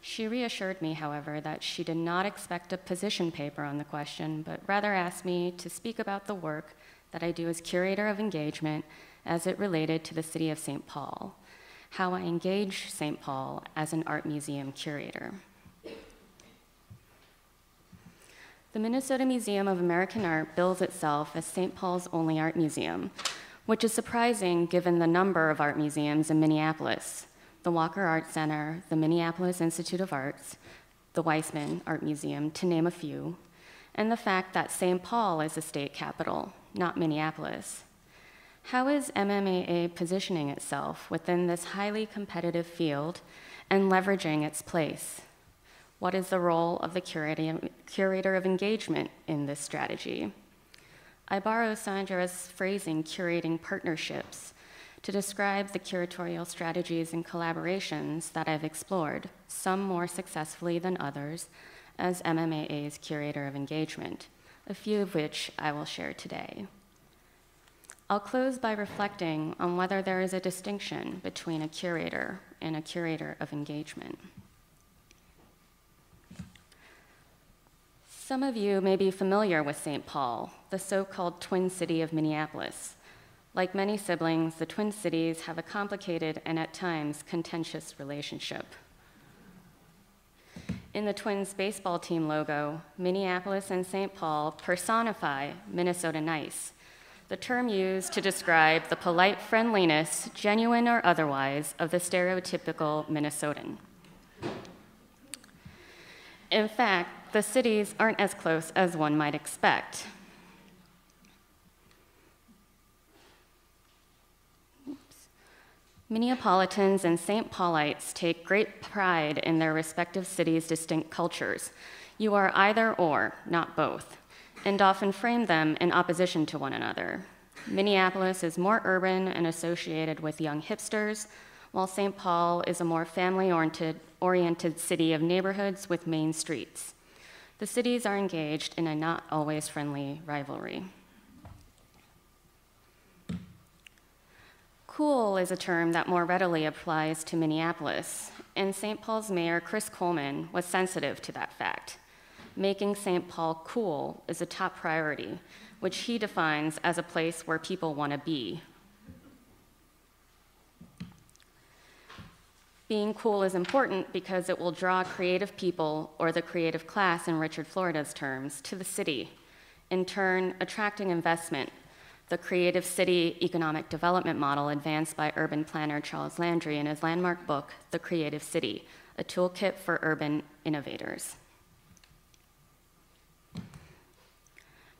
She reassured me, however, that she did not expect a position paper on the question, but rather asked me to speak about the work that I do as curator of engagement as it related to the city of St. Paul, how I engage St. Paul as an art museum curator. The Minnesota Museum of American Art bills itself as St. Paul's only art museum, which is surprising given the number of art museums in Minneapolis the Walker Art Center, the Minneapolis Institute of Arts, the Weisman Art Museum, to name a few, and the fact that St. Paul is the state capital, not Minneapolis. How is MMAA positioning itself within this highly competitive field and leveraging its place? What is the role of the curator of engagement in this strategy? I borrow Sandra's phrasing, curating partnerships, to describe the curatorial strategies and collaborations that I've explored, some more successfully than others, as MMAA's curator of engagement, a few of which I will share today. I'll close by reflecting on whether there is a distinction between a curator and a curator of engagement. Some of you may be familiar with St. Paul, the so called twin city of Minneapolis. Like many siblings, the Twin Cities have a complicated and at times contentious relationship. In the Twins baseball team logo, Minneapolis and St. Paul personify Minnesota nice, the term used to describe the polite friendliness, genuine or otherwise, of the stereotypical Minnesotan. In fact, the cities aren't as close as one might expect. Minneapolitans and St. Paulites take great pride in their respective cities' distinct cultures. You are either or, not both, and often frame them in opposition to one another. Minneapolis is more urban and associated with young hipsters, while St. Paul is a more family oriented city of neighborhoods with main streets. The cities are engaged in a not always friendly rivalry. Cool is a term that more readily applies to Minneapolis, and St. Paul's Mayor Chris Coleman was sensitive to that fact. Making St. Paul cool is a top priority, which he defines as a place where people want to be. Being cool is important because it will draw creative people, or the creative class in Richard Florida's terms, to the city, in turn, attracting investment the creative city economic development model advanced by urban planner Charles Landry in his landmark book, The Creative City, a toolkit for urban innovators.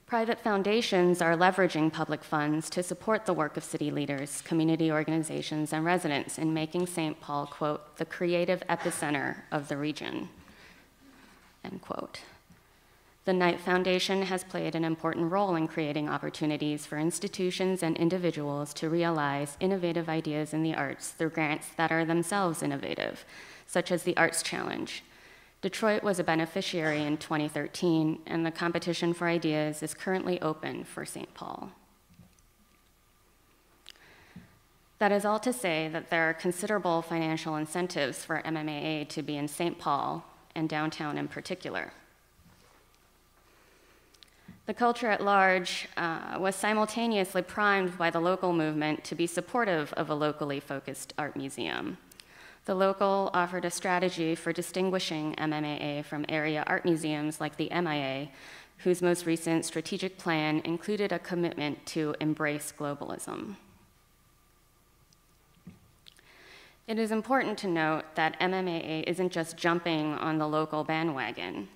Private foundations are leveraging public funds to support the work of city leaders, community organizations, and residents in making St. Paul, quote, the creative epicenter of the region, end quote. The Knight Foundation has played an important role in creating opportunities for institutions and individuals to realize innovative ideas in the arts through grants that are themselves innovative, such as the Arts Challenge. Detroit was a beneficiary in 2013, and the competition for ideas is currently open for St. Paul. That is all to say that there are considerable financial incentives for MMAA to be in St. Paul and downtown in particular. The culture at large uh, was simultaneously primed by the local movement to be supportive of a locally focused art museum. The local offered a strategy for distinguishing MMAA from area art museums like the MIA, whose most recent strategic plan included a commitment to embrace globalism. It is important to note that MMAA isn't just jumping on the local bandwagon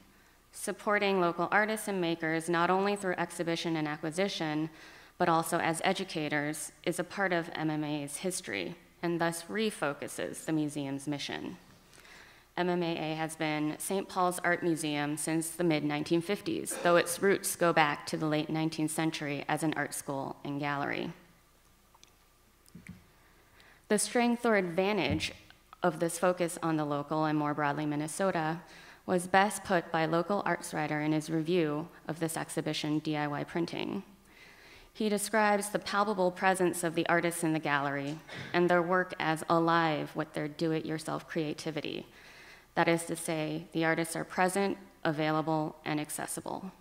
supporting local artists and makers not only through exhibition and acquisition, but also as educators is a part of MMA's history and thus refocuses the museum's mission. MMAA has been St. Paul's Art Museum since the mid 1950s, though its roots go back to the late 19th century as an art school and gallery. The strength or advantage of this focus on the local and more broadly Minnesota was best put by local arts writer in his review of this exhibition, DIY Printing. He describes the palpable presence of the artists in the gallery and their work as alive with their do it yourself creativity. That is to say, the artists are present, available, and accessible.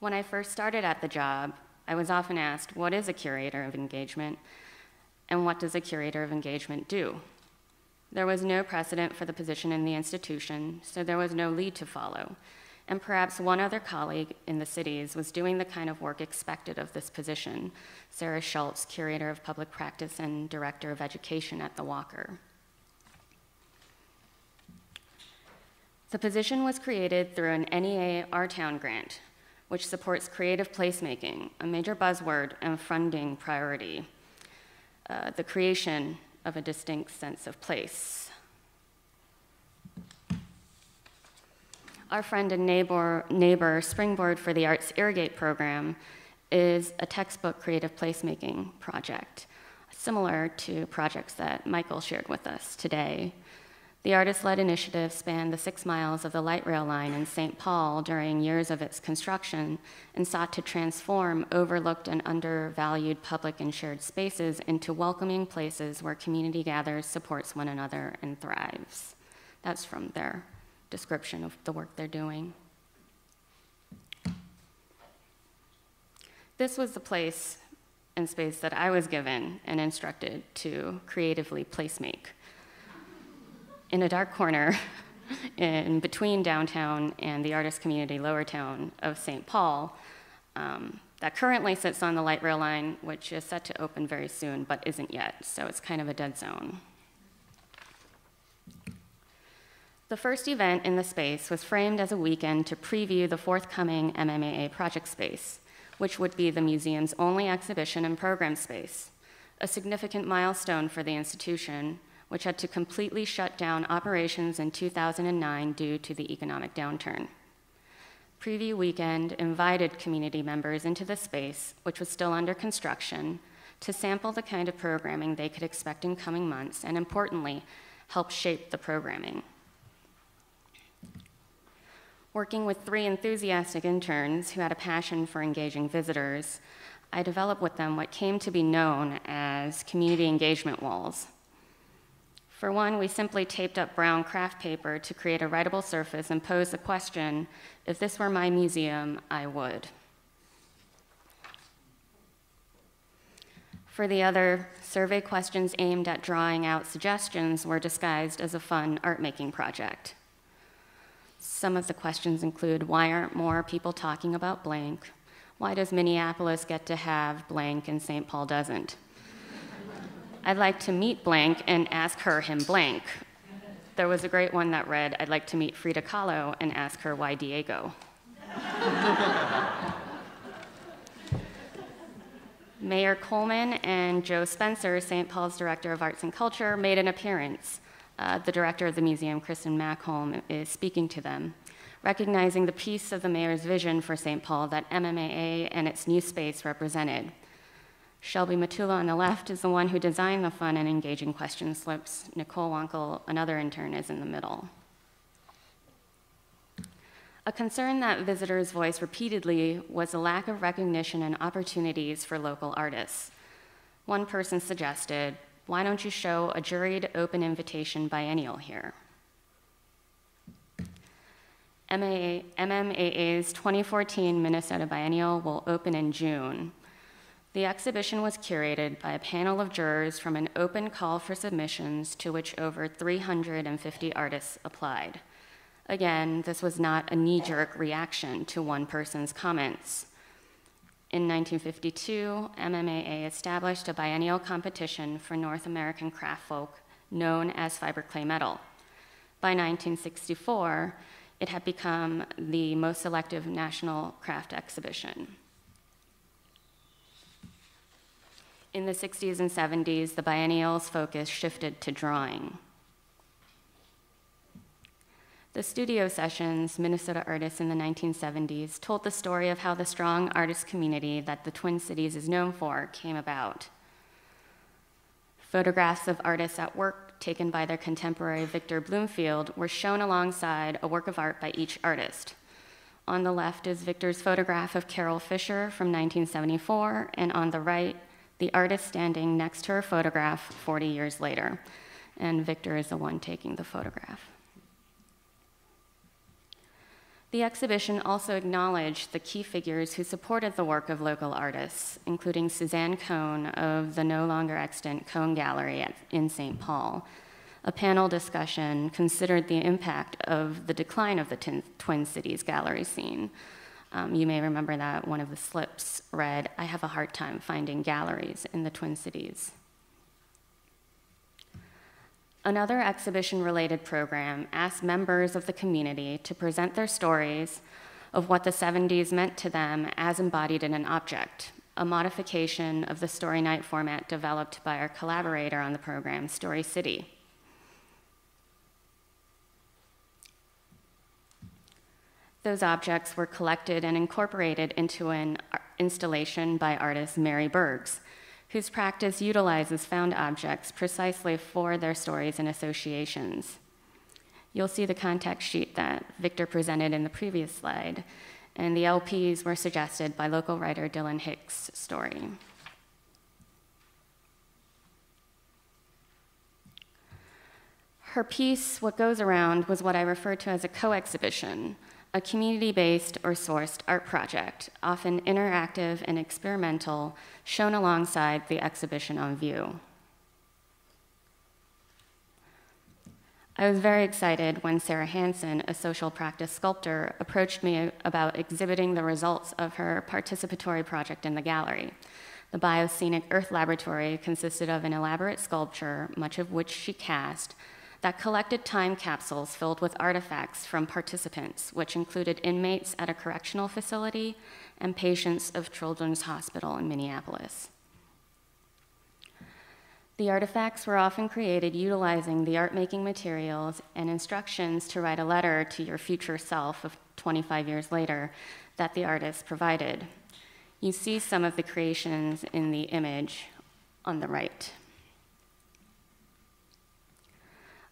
When I first started at the job, I was often asked, What is a curator of engagement? And what does a curator of engagement do? There was no precedent for the position in the institution, so there was no lead to follow. And perhaps one other colleague in the cities was doing the kind of work expected of this position Sarah Schultz, curator of public practice and director of education at the Walker. The position was created through an NEA Our Town grant, which supports creative placemaking, a major buzzword and funding priority. Uh, the creation of a distinct sense of place. Our friend and neighbor, neighbor Springboard for the Arts Irrigate program is a textbook creative placemaking project, similar to projects that Michael shared with us today. The artist led initiative spanned the six miles of the light rail line in St. Paul during years of its construction and sought to transform overlooked and undervalued public and shared spaces into welcoming places where community gathers, supports one another, and thrives. That's from their description of the work they're doing. This was the place and space that I was given and instructed to creatively placemake in a dark corner in between downtown and the artist community lower town of St. Paul um, that currently sits on the light rail line, which is set to open very soon but isn't yet, so it's kind of a dead zone. The first event in the space was framed as a weekend to preview the forthcoming MMAA project space, which would be the museum's only exhibition and program space, a significant milestone for the institution, which had to completely shut down operations in 2009 due to the economic downturn. Preview Weekend invited community members into the space, which was still under construction, to sample the kind of programming they could expect in coming months, and importantly, help shape the programming. Working with three enthusiastic interns who had a passion for engaging visitors, I developed with them what came to be known as community engagement walls. For one, we simply taped up brown craft paper to create a writable surface and posed the question if this were my museum, I would. For the other, survey questions aimed at drawing out suggestions were disguised as a fun art making project. Some of the questions include why aren't more people talking about blank? Why does Minneapolis get to have blank and St. Paul doesn't? I'd like to meet blank and ask her him blank. There was a great one that read, I'd like to meet Frida Kahlo and ask her why Diego. Mayor Coleman and Joe Spencer, St. Paul's Director of Arts and Culture, made an appearance. Uh, the director of the museum, Kristin Makholm, is speaking to them, recognizing the piece of the mayor's vision for St. Paul that MMAA and its new space represented. Shelby Matula on the left is the one who designed the fun and engaging question slips. Nicole Wankel, another intern, is in the middle. A concern that visitors voiced repeatedly was the lack of recognition and opportunities for local artists. One person suggested, why don't you show a juried open invitation biennial here? MAA, MMAA's 2014 Minnesota Biennial will open in June. The exhibition was curated by a panel of jurors from an open call for submissions to which over 350 artists applied. Again, this was not a knee jerk reaction to one person's comments. In 1952, MMAA established a biennial competition for North American craft folk known as fiber clay metal. By 1964, it had become the most selective national craft exhibition. In the 60s and 70s, the biennial's focus shifted to drawing. The studio sessions, Minnesota artists in the 1970s told the story of how the strong artist community that the Twin Cities is known for came about. Photographs of artists at work taken by their contemporary Victor Bloomfield were shown alongside a work of art by each artist. On the left is Victor's photograph of Carol Fisher from 1974, and on the right, the artist standing next to her photograph 40 years later. And Victor is the one taking the photograph. The exhibition also acknowledged the key figures who supported the work of local artists, including Suzanne Cohn of the no longer extant Cohn Gallery at, in St. Paul. A panel discussion considered the impact of the decline of the tin, Twin Cities gallery scene. Um, you may remember that one of the slips read, I have a hard time finding galleries in the Twin Cities. Another exhibition related program asked members of the community to present their stories of what the 70s meant to them as embodied in an object, a modification of the story night format developed by our collaborator on the program, Story City. Those objects were collected and incorporated into an uh, installation by artist Mary Bergs, whose practice utilizes found objects precisely for their stories and associations. You'll see the context sheet that Victor presented in the previous slide, and the LPs were suggested by local writer Dylan Hicks' story. Her piece, What Goes Around, was what I refer to as a co exhibition, a community based or sourced art project, often interactive and experimental, shown alongside the exhibition on view. I was very excited when Sarah Hansen, a social practice sculptor, approached me about exhibiting the results of her participatory project in the gallery. The Bioscenic Earth Laboratory consisted of an elaborate sculpture, much of which she cast, that collected time capsules filled with artifacts from participants, which included inmates at a correctional facility and patients of Children's Hospital in Minneapolis. The artifacts were often created utilizing the art making materials and instructions to write a letter to your future self of 25 years later that the artist provided. You see some of the creations in the image on the right.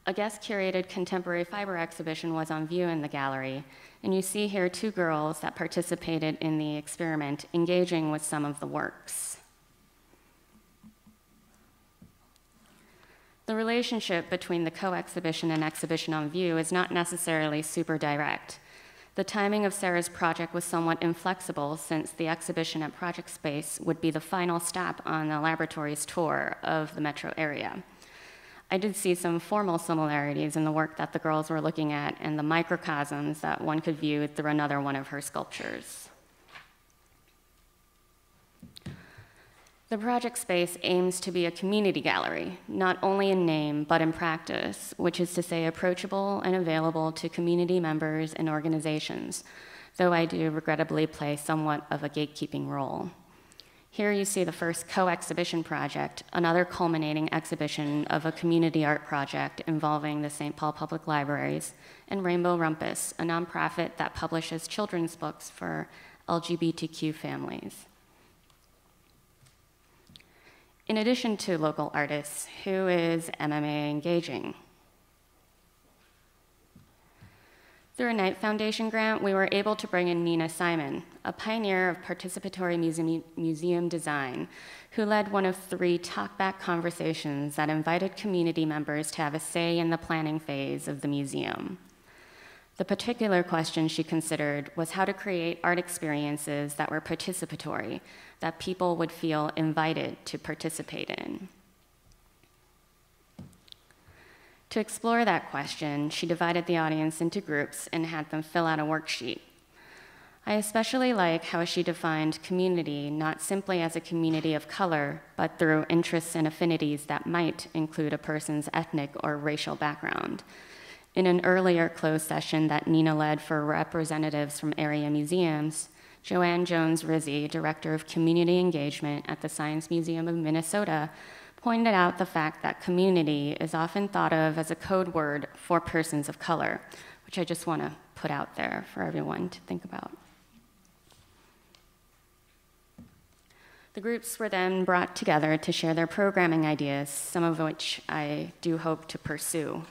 A guest curated contemporary fiber exhibition was on view in the gallery, and you see here two girls that participated in the experiment engaging with some of the works. The relationship between the co exhibition and exhibition on view is not necessarily super direct. The timing of Sarah's project was somewhat inflexible since the exhibition at Project Space would be the final stop on the laboratory's tour of the metro area. I did see some formal similarities in the work that the girls were looking at and the microcosms that one could view through another one of her sculptures. The project space aims to be a community gallery, not only in name, but in practice, which is to say approachable and available to community members and organizations, though I do regrettably play somewhat of a gatekeeping role. Here you see the first co exhibition project, another culminating exhibition of a community art project involving the St. Paul Public Libraries and Rainbow Rumpus, a nonprofit that publishes children's books for LGBTQ families. In addition to local artists, who is MMA engaging? Through a Knight Foundation grant, we were able to bring in Nina Simon, a pioneer of participatory museum, museum design, who led one of three talkback conversations that invited community members to have a say in the planning phase of the museum. The particular question she considered was how to create art experiences that were participatory, that people would feel invited to participate in. To explore that question, she divided the audience into groups and had them fill out a worksheet. I especially like how she defined community not simply as a community of color, but through interests and affinities that might include a person's ethnic or racial background. In an earlier closed session that Nina led for representatives from area museums, Joanne Jones Rizzi, Director of Community Engagement at the Science Museum of Minnesota, pointed out the fact that community is often thought of as a code word for persons of color, which I just want to put out there for everyone to think about. The groups were then brought together to share their programming ideas, some of which I do hope to pursue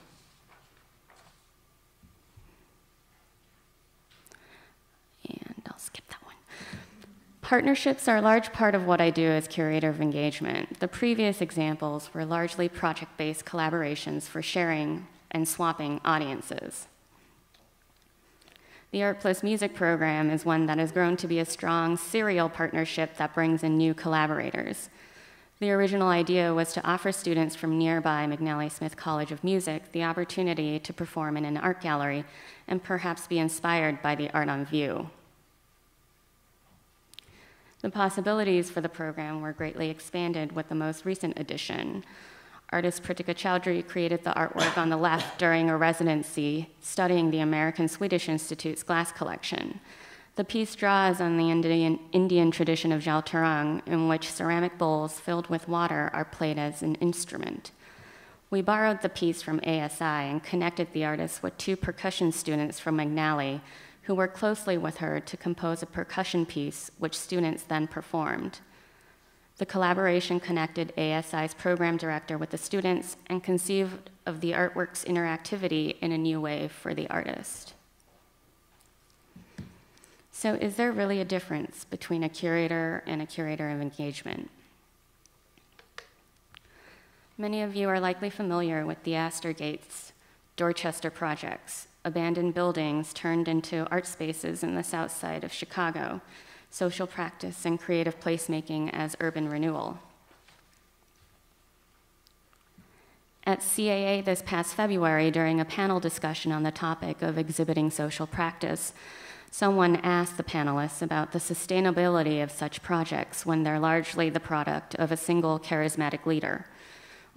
And I'll skip that one. Partnerships are a large part of what I do as curator of engagement. The previous examples were largely project based collaborations for sharing and swapping audiences. The Art Plus Music program is one that has grown to be a strong serial partnership that brings in new collaborators. The original idea was to offer students from nearby McNally Smith College of Music the opportunity to perform in an art gallery and perhaps be inspired by the art on view. The possibilities for the program were greatly expanded with the most recent edition. Artist Pritika Chowdhry created the artwork on the left during a residency studying the American Swedish Institute's glass collection. The piece draws on the Indian, Indian tradition of Jal Tarang, in which ceramic bowls filled with water are played as an instrument. We borrowed the piece from ASI and connected the artist with two percussion students from McNally who worked closely with her to compose a percussion piece, which students then performed. The collaboration connected ASI's program director with the students and conceived of the artwork's interactivity in a new way for the artist. So, is there really a difference between a curator and a curator of engagement? Many of you are likely familiar with the Theaster Gates Dorchester projects, abandoned buildings turned into art spaces in the south side of Chicago, social practice and creative placemaking as urban renewal. At CAA this past February, during a panel discussion on the topic of exhibiting social practice, someone asked the panelists about the sustainability of such projects when they're largely the product of a single charismatic leader.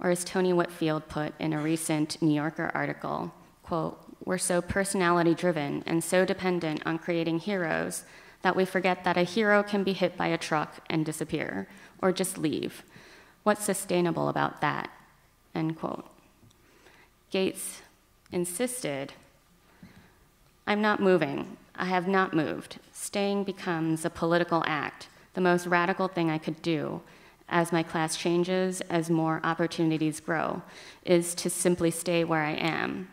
Or as Tony Whitfield put in a recent New Yorker article, quote, we're so personality driven and so dependent on creating heroes that we forget that a hero can be hit by a truck and disappear, or just leave. What's sustainable about that? End quote. Gates insisted, I'm not moving. I have not moved. Staying becomes a political act, the most radical thing I could do as my class changes, as more opportunities grow, is to simply stay where I am.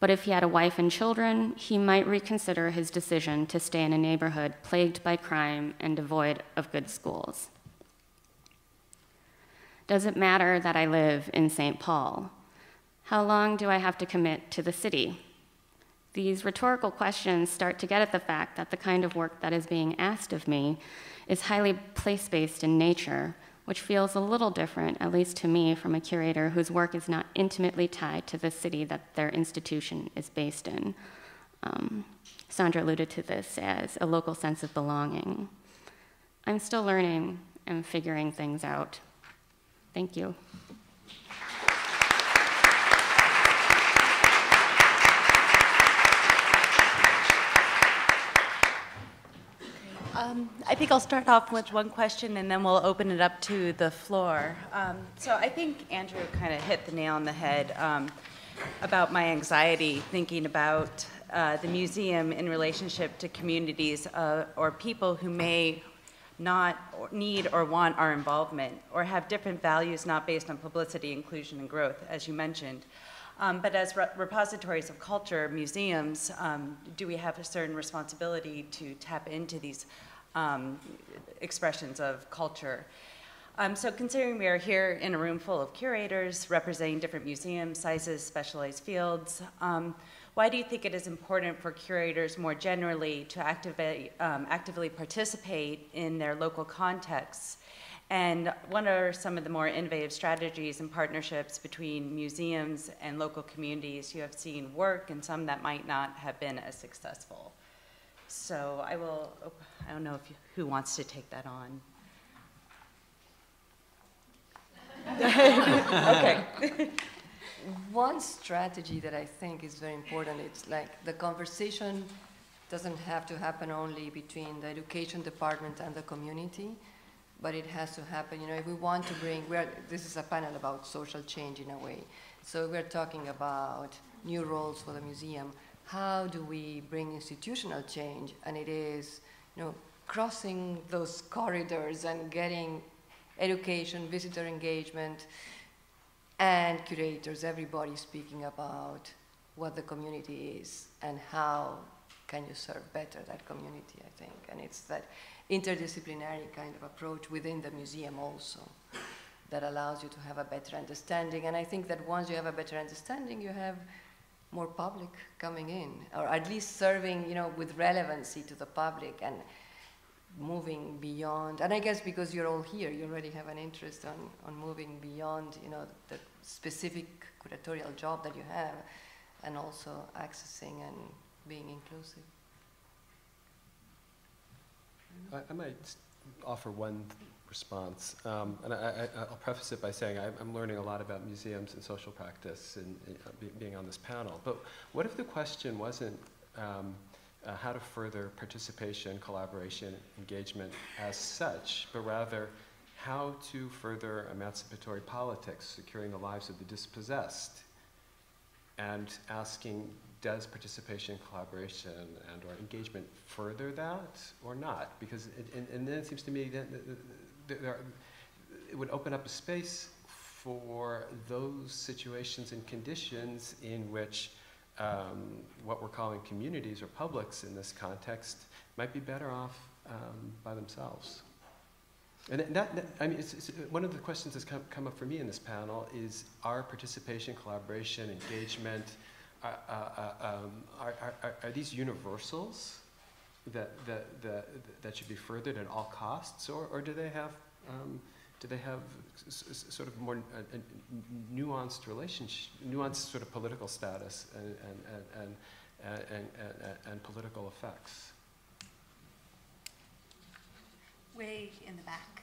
But if he had a wife and children, he might reconsider his decision to stay in a neighborhood plagued by crime and devoid of good schools. Does it matter that I live in St. Paul? How long do I have to commit to the city? These rhetorical questions start to get at the fact that the kind of work that is being asked of me is highly place based in nature, which feels a little different, at least to me, from a curator whose work is not intimately tied to the city that their institution is based in. Um, Sandra alluded to this as a local sense of belonging. I'm still learning and figuring things out. Thank you. Um, I think I'll start off with one question and then we'll open it up to the floor. Um, so I think Andrew kind of hit the nail on the head um, about my anxiety thinking about uh, the museum in relationship to communities uh, or people who may not need or want our involvement or have different values not based on publicity, inclusion, and growth, as you mentioned. Um, but as re repositories of culture, museums, um, do we have a certain responsibility to tap into these um, expressions of culture? Um, so considering we are here in a room full of curators representing different museum sizes, specialized fields, um, why do you think it is important for curators more generally to activate, um, actively participate in their local contexts and what are some of the more innovative strategies and partnerships between museums and local communities you have seen work and some that might not have been as successful? So I will, oh, I don't know if you, who wants to take that on. okay. One strategy that I think is very important, it's like the conversation doesn't have to happen only between the education department and the community but it has to happen. You know, if we want to bring, we're, this is a panel about social change in a way. So we're talking about new roles for the museum. How do we bring institutional change? And it is, you know, crossing those corridors and getting education, visitor engagement, and curators, everybody speaking about what the community is and how can you serve better that community, I think. And it's that interdisciplinary kind of approach within the museum also that allows you to have a better understanding. And I think that once you have a better understanding, you have more public coming in, or at least serving, you know, with relevancy to the public and moving beyond. And I guess because you're all here, you already have an interest on, on moving beyond, you know, the specific curatorial job that you have, and also accessing and being inclusive. I, I might offer one response, um, and I, will preface it by saying I, am learning a lot about museums and social practice and, uh, be, being on this panel. But what if the question wasn't um, uh, how to further participation, collaboration, engagement as such, but rather how to further emancipatory politics, securing the lives of the dispossessed, and asking does participation, collaboration, and or engagement further that or not? Because it, and, and, then it seems to me that there it would open up a space for those situations and conditions in which um, what we're calling communities or publics in this context might be better off um, by themselves. And that, that I mean, it's, it's, one of the questions that's come, come up for me in this panel is our participation, collaboration, engagement, are, um, are, are, are, these universals that that that that should be furthered at all costs, or or do they have um, do they have sort of more uh, nuanced relationship, nuanced sort of political status and and and uh, and, and, and, and political effects? Way in the back.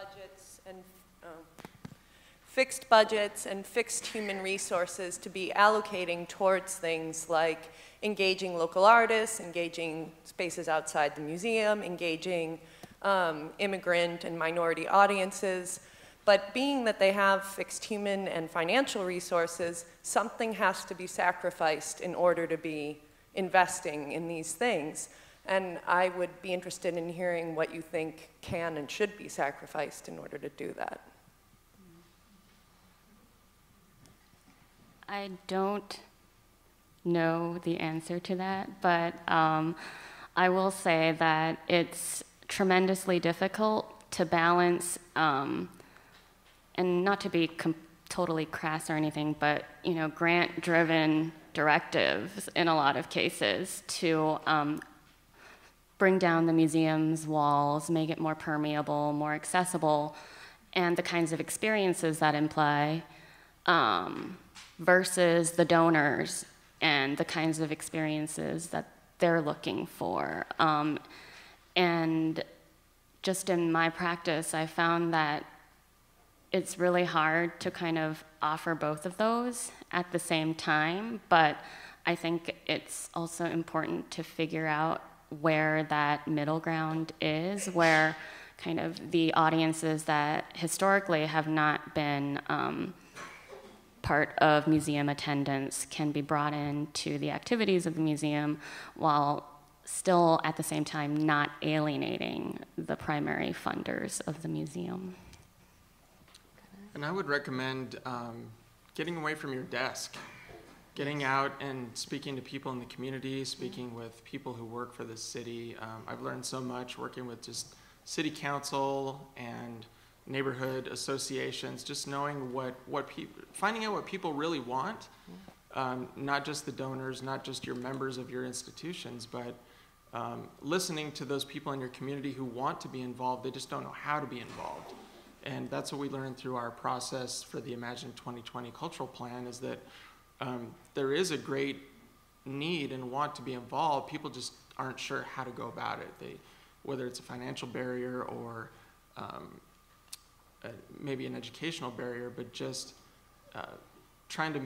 budgets and um, fixed budgets and fixed human resources to be allocating towards things like engaging local artists, engaging spaces outside the museum, engaging um, immigrant and minority audiences. But being that they have fixed human and financial resources, something has to be sacrificed in order to be investing in these things. And I would be interested in hearing what you think can and should be sacrificed in order to do that. I don't know the answer to that, but um, I will say that it's tremendously difficult to balance, um, and not to be totally crass or anything, but you know, grant-driven directives in a lot of cases to um, bring down the museum's walls, make it more permeable, more accessible, and the kinds of experiences that imply. Um, versus the donors and the kinds of experiences that they're looking for. Um, and just in my practice, I found that it's really hard to kind of offer both of those at the same time, but I think it's also important to figure out where that middle ground is, where kind of the audiences that historically have not been um, part of museum attendance can be brought into the activities of the museum while still at the same time not alienating the primary funders of the museum. And I would recommend um, getting away from your desk, getting out and speaking to people in the community, speaking with people who work for the city. Um, I've learned so much working with just city council and neighborhood associations, just knowing what, what people, finding out what people really want, um, not just the donors, not just your members of your institutions, but um, listening to those people in your community who want to be involved, they just don't know how to be involved. And that's what we learned through our process for the Imagine 2020 cultural plan is that um, there is a great need and want to be involved. People just aren't sure how to go about it. They, whether it's a financial barrier or um, uh, maybe an educational barrier, but just uh, trying to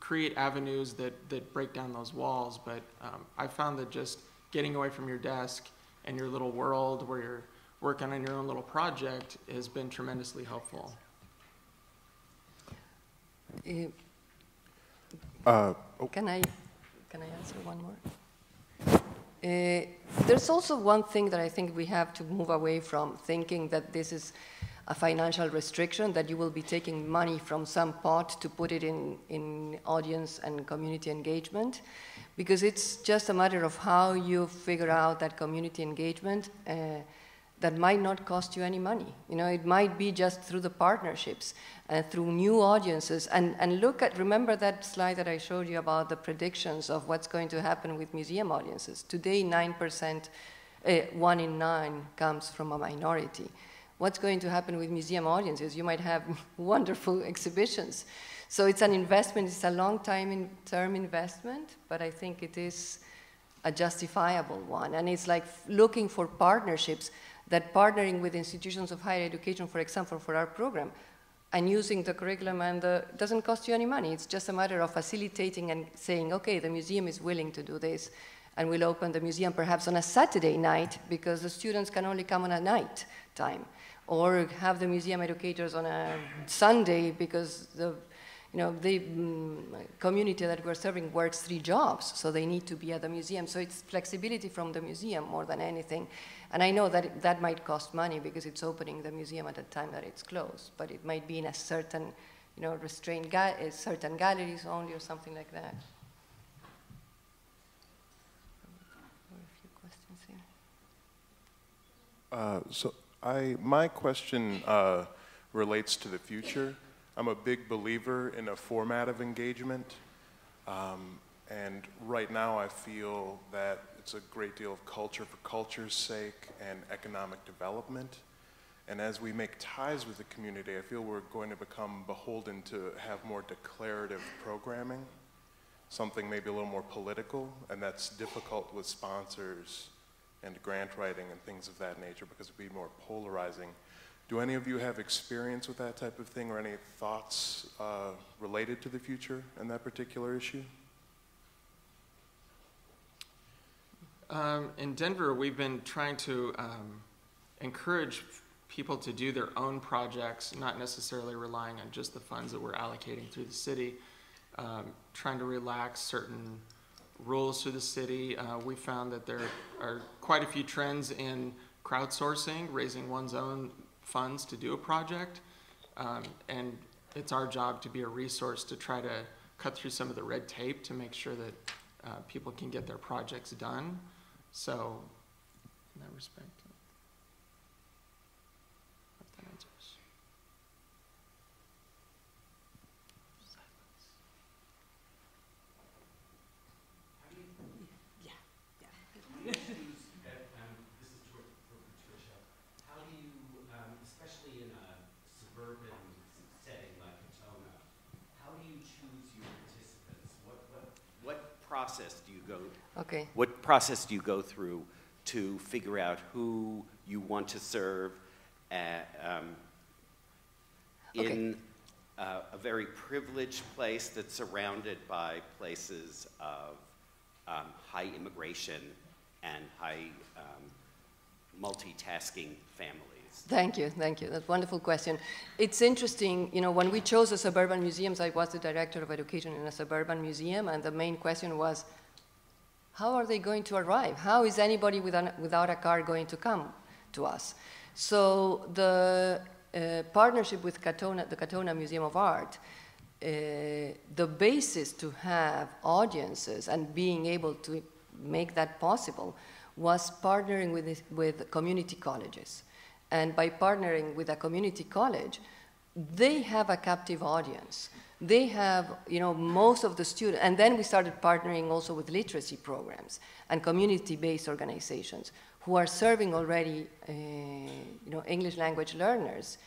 create avenues that, that break down those walls. But um, I found that just getting away from your desk and your little world where you're working on your own little project has been tremendously helpful. Uh, Uh, oh, Can I, can I answer one more? Uh, there's also one thing that I think we have to move away from, thinking that this is a financial restriction, that you will be taking money from some pot to put it in, in audience and community engagement, because it's just a matter of how you figure out that community engagement. Uh, that might not cost you any money. You know, it might be just through the partnerships and through new audiences. And, and look at, remember that slide that I showed you about the predictions of what's going to happen with museum audiences. Today, 9%, uh, one in nine comes from a minority. What's going to happen with museum audiences? You might have wonderful exhibitions. So it's an investment, it's a long time in term investment, but I think it is a justifiable one. And it's like looking for partnerships that partnering with institutions of higher education, for example, for our program, and using the curriculum and the, doesn't cost you any money. It's just a matter of facilitating and saying, okay, the museum is willing to do this, and we'll open the museum perhaps on a Saturday night because the students can only come on a night time, or have the museum educators on a Sunday because the you know, the mm, community that we're serving works three jobs, so they need to be at the museum. So it's flexibility from the museum more than anything. And I know that it, that might cost money because it's opening the museum at a time that it's closed, but it might be in a certain, you know, restrained ga- uh, certain galleries only or something like that. uh, so I, my question uh, relates to the future. I'm a big believer in a format of engagement. Um, and right now I feel that it's a great deal of culture for culture's sake and economic development. And as we make ties with the community, I feel we're going to become beholden to have more declarative programming, something maybe a little more political, and that's difficult with sponsors and grant writing and things of that nature because it'd be more polarizing. Do any of you have experience with that type of thing or any thoughts uh, related to the future and that particular issue? Um, in Denver, we've been trying to um, encourage people to do their own projects, not necessarily relying on just the funds that we're allocating through the city. Um, trying to relax certain rules through the city. Uh, we found that there are quite a few trends in crowdsourcing, raising one's own funds to do a project. Um, and it's our job to be a resource to try to cut through some of the red tape to make sure that uh, people can get their projects done. So, in that respect, uh, hope that answers. Um, this is George for Patricia. How do you, um, especially in a suburban setting like Katonah, how do you choose your participants? What, what, what process do you go, Okay. what process do you go through to figure out who you want to serve at, um, Okay. in uh, a very privileged place that's surrounded by places of um, high immigration and high um, multitasking families? Thank you, thank you. That's a wonderful question. It's interesting, you know, when we chose the suburban museums, I was the director of education in a suburban museum, and the main question was, how are they going to arrive? How is anybody without, without a car going to come to us? So the uh, partnership with Katonah, the Katonah Museum of Art, uh, the basis to have audiences and being able to make that possible was partnering with, with community colleges. And by partnering with a community college, they have a captive audience. They have, you know, most of the students, and then we started partnering also with literacy programs and community-based organizations who are serving already, uh, you know, English language learners.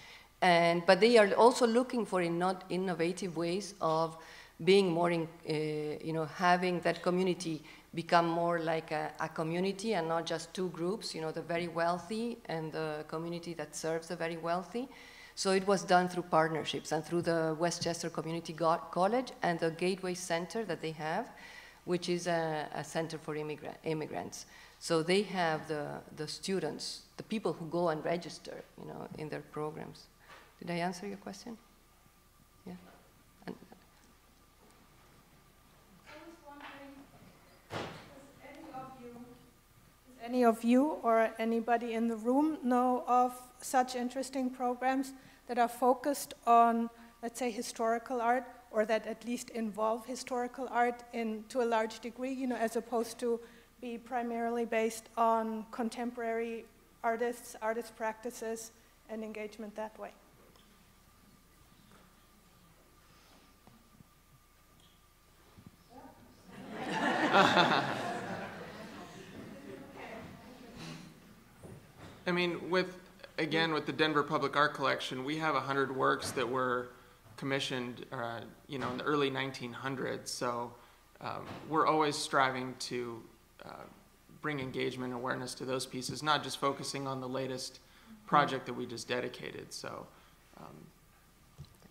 And, but they are also looking for inno- innovative ways of being more, in, uh, you know, having that community become more like a, a, community and not just two groups, you know, the very wealthy and the community that serves the very wealthy. So it was done through partnerships and through the Westchester Community Go- College and the Gateway Center that they have, which is a, a center for immigra- immigrants. So they have the, the students, the people who go and register, you know, in their programs. Did I answer your question? Any of you or anybody in the room know of such interesting programs that are focused on, let's say, historical art, or that at least involve historical art in to a large degree, you know, as opposed to be primarily based on contemporary artists, artist practices, and engagement that way. I mean, with, again, with the Denver Public Art Collection, we have 100 works that were commissioned, uh, you know, in the early 1900s. So um, we're always striving to uh, bring engagement and awareness to those pieces, not just focusing on the latest project that we just dedicated. So. Um,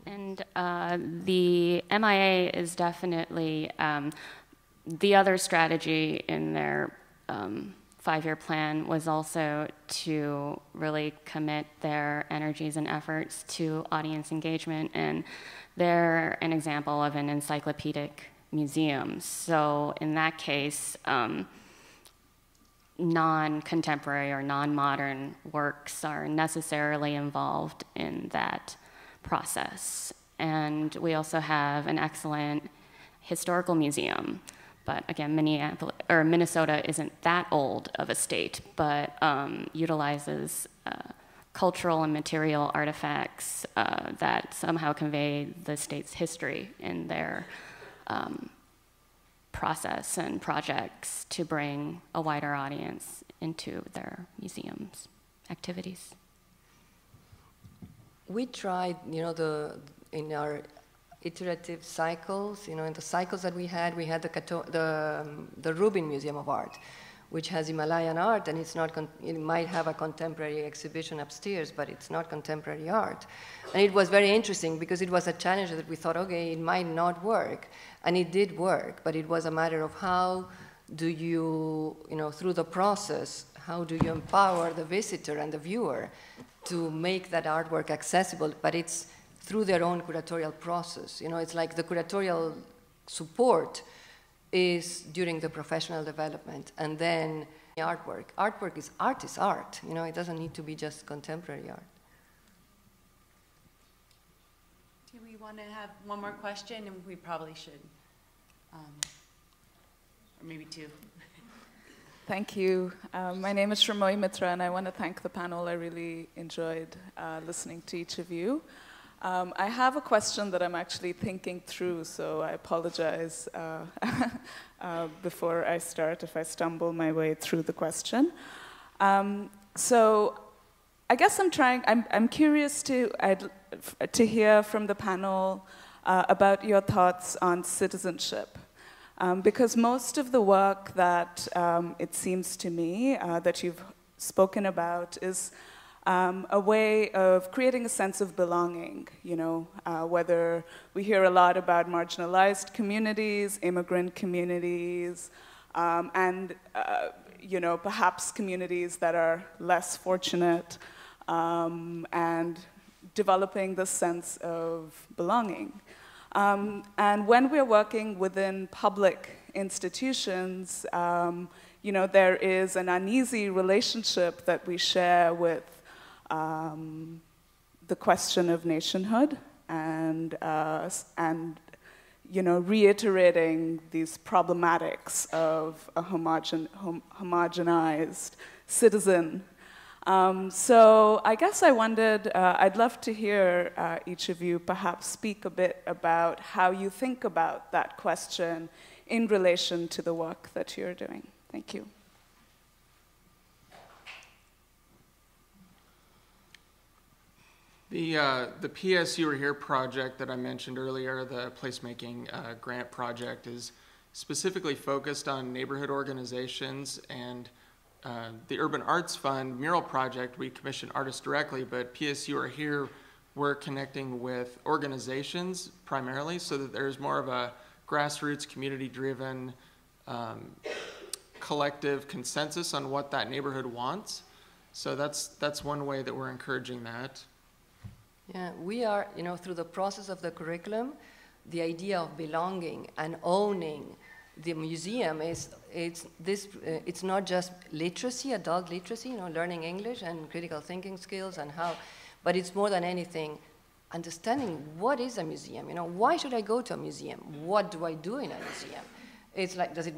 and uh, the MIA is definitely um, the other strategy in their um, five-year plan was also to really commit their energies and efforts to audience engagement. And they're an example of an encyclopedic museum. So in that case um, non-contemporary or non-modern works are necessarily involved in that process. And we also have an excellent historical museum but again, Minneapolis or Minnesota isn't that old of a state, but um, utilizes uh, cultural and material artifacts uh, that somehow convey the state's history in their um, process and projects to bring a wider audience into their museums activities. We tried, you know, the in our iterative cycles. You know, in the cycles that we had, we had the, the, um, the Rubin Museum of Art, which has Himalayan art, and it's not, it might have a contemporary exhibition upstairs, but it's not contemporary art. And it was very interesting because it was a challenge that we thought, okay, it might not work. And it did work, but it was a matter of how do you, you know, through the process, how do you empower the visitor and the viewer to make that artwork accessible? But it's through their own curatorial process. You know, it's like the curatorial support is during the professional development, and then the artwork. Artwork is art is art. You know, it doesn't need to be just contemporary art. Do we want to have one more question? And we probably should. Um, or maybe two. Thank you. Um, my name is Shramoy Mitra, and I want to thank the panel. I really enjoyed uh, listening to each of you. Um, I have a question that I'm actually thinking through, so I apologize uh, uh, before I start if I stumble my way through the question. Um, so I guess I'm trying, I'm, I'm curious to, I'd, to hear from the panel uh, about your thoughts on citizenship. Um, because most of the work that um, it seems to me uh, that you've spoken about is um, a way of creating a sense of belonging, you know, uh, whether we hear a lot about marginalized communities, immigrant communities, um, and, uh, you know, perhaps communities that are less fortunate, um, and developing this sense of belonging. Um, and when we're working within public institutions, um, you know, there is an uneasy relationship that we share with um, the question of nationhood and, uh, and you know, reiterating these problematics of a homogen, hom homogenized citizen. Um, so I guess I wondered, uh, I'd love to hear uh, each of you perhaps speak a bit about how you think about that question in relation to the work that you're doing. Thank you. The, uh, the PS You Were Here project that I mentioned earlier, the placemaking uh, grant project, is specifically focused on neighborhood organizations and uh, the Urban Arts Fund mural project, we commission artists directly, but PS You Are Here, we're connecting with organizations primarily so that there's more of a grassroots, community driven, um, collective consensus on what that neighborhood wants. So that's, that's one way that we're encouraging that. Yeah, we are, you know, through the process of the curriculum, the idea of belonging and owning the museum is it's this uh, it's not just literacy adult literacy you know learning english and critical thinking skills and how but it's more than anything understanding what is a museum. You know why should i go to a museum? What do i do in a museum? It's like does it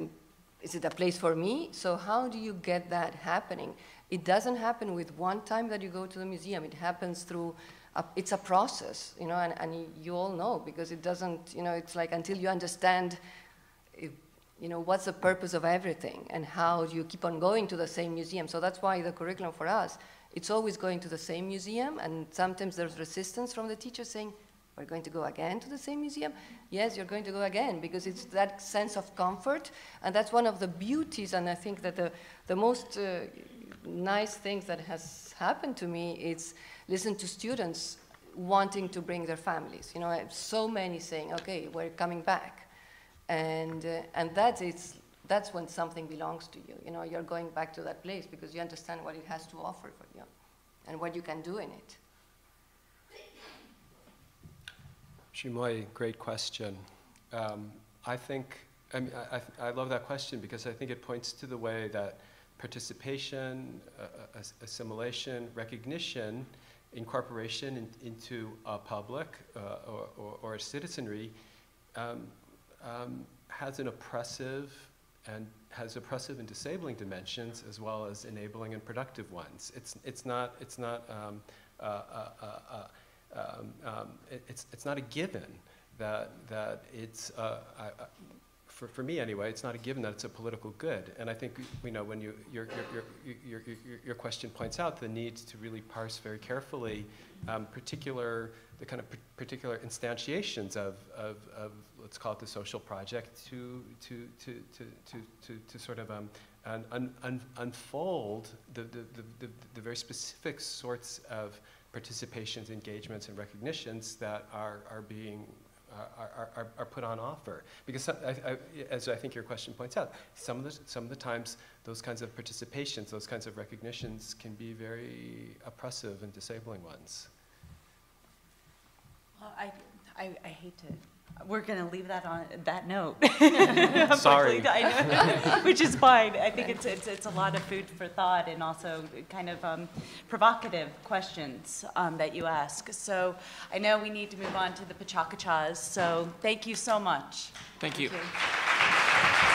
is it a place for me? So how do you get that happening? It doesn't happen with one time that you go to the museum. It happens through a, it's a process, you know, and, and you all know because it doesn't, you know, it's like until you understand, you know, what's the purpose of everything and how you keep on going to the same museum. So that's why the curriculum for us, it's always going to the same museum, and sometimes there's resistance from the teacher saying, we're going to go again to the same museum? Yes, you're going to go again because it's that sense of comfort, and that's one of the beauties, and I think that the, the most uh, nice things that has happened to me is listen to students wanting to bring their families. You know, so many saying, okay, we're coming back. And, uh, and that is, that's when something belongs to you. You know, you're going back to that place because you understand what it has to offer for you and what you can do in it. Shimoy, great question. Um, I think, I, mean, I, I, love that question because I think it points to the way that participation, uh, assimilation, recognition incorporation in, into a public uh, or, or, or, a citizenry um, um, has an oppressive and has oppressive and disabling dimensions as well as enabling and productive ones. It's, it's not, it's not, um, uh, uh, uh, uh um, um, it, it's, it's not a given that, that it's, uh, for, for me anyway, it's not a given that it's a political good. And I think, you know, when you, your, your, your, your, your, question points out the need to really parse very carefully um, particular, the kind of particular instantiations of, of, of, let's call it the social project to, to, to, to, to, to, to sort of um, un, un, unfold the, the, the, the, very specific sorts of participations, engagements, and recognitions that are, are being are, are, are, put on offer. Because some, I, I, as I think your question points out, some of, the, some of the times those kinds of participations, those kinds of recognitions can be very oppressive and disabling ones. Well, I, I, I hate to we're going to leave that on that note. Sorry. which is fine. I think it's, it's, it's, a lot of food for thought and also kind of um, provocative questions um, that you ask. So I know we need to move on to the Pecha Kuchas. So thank you so much. Thank you. Thank you.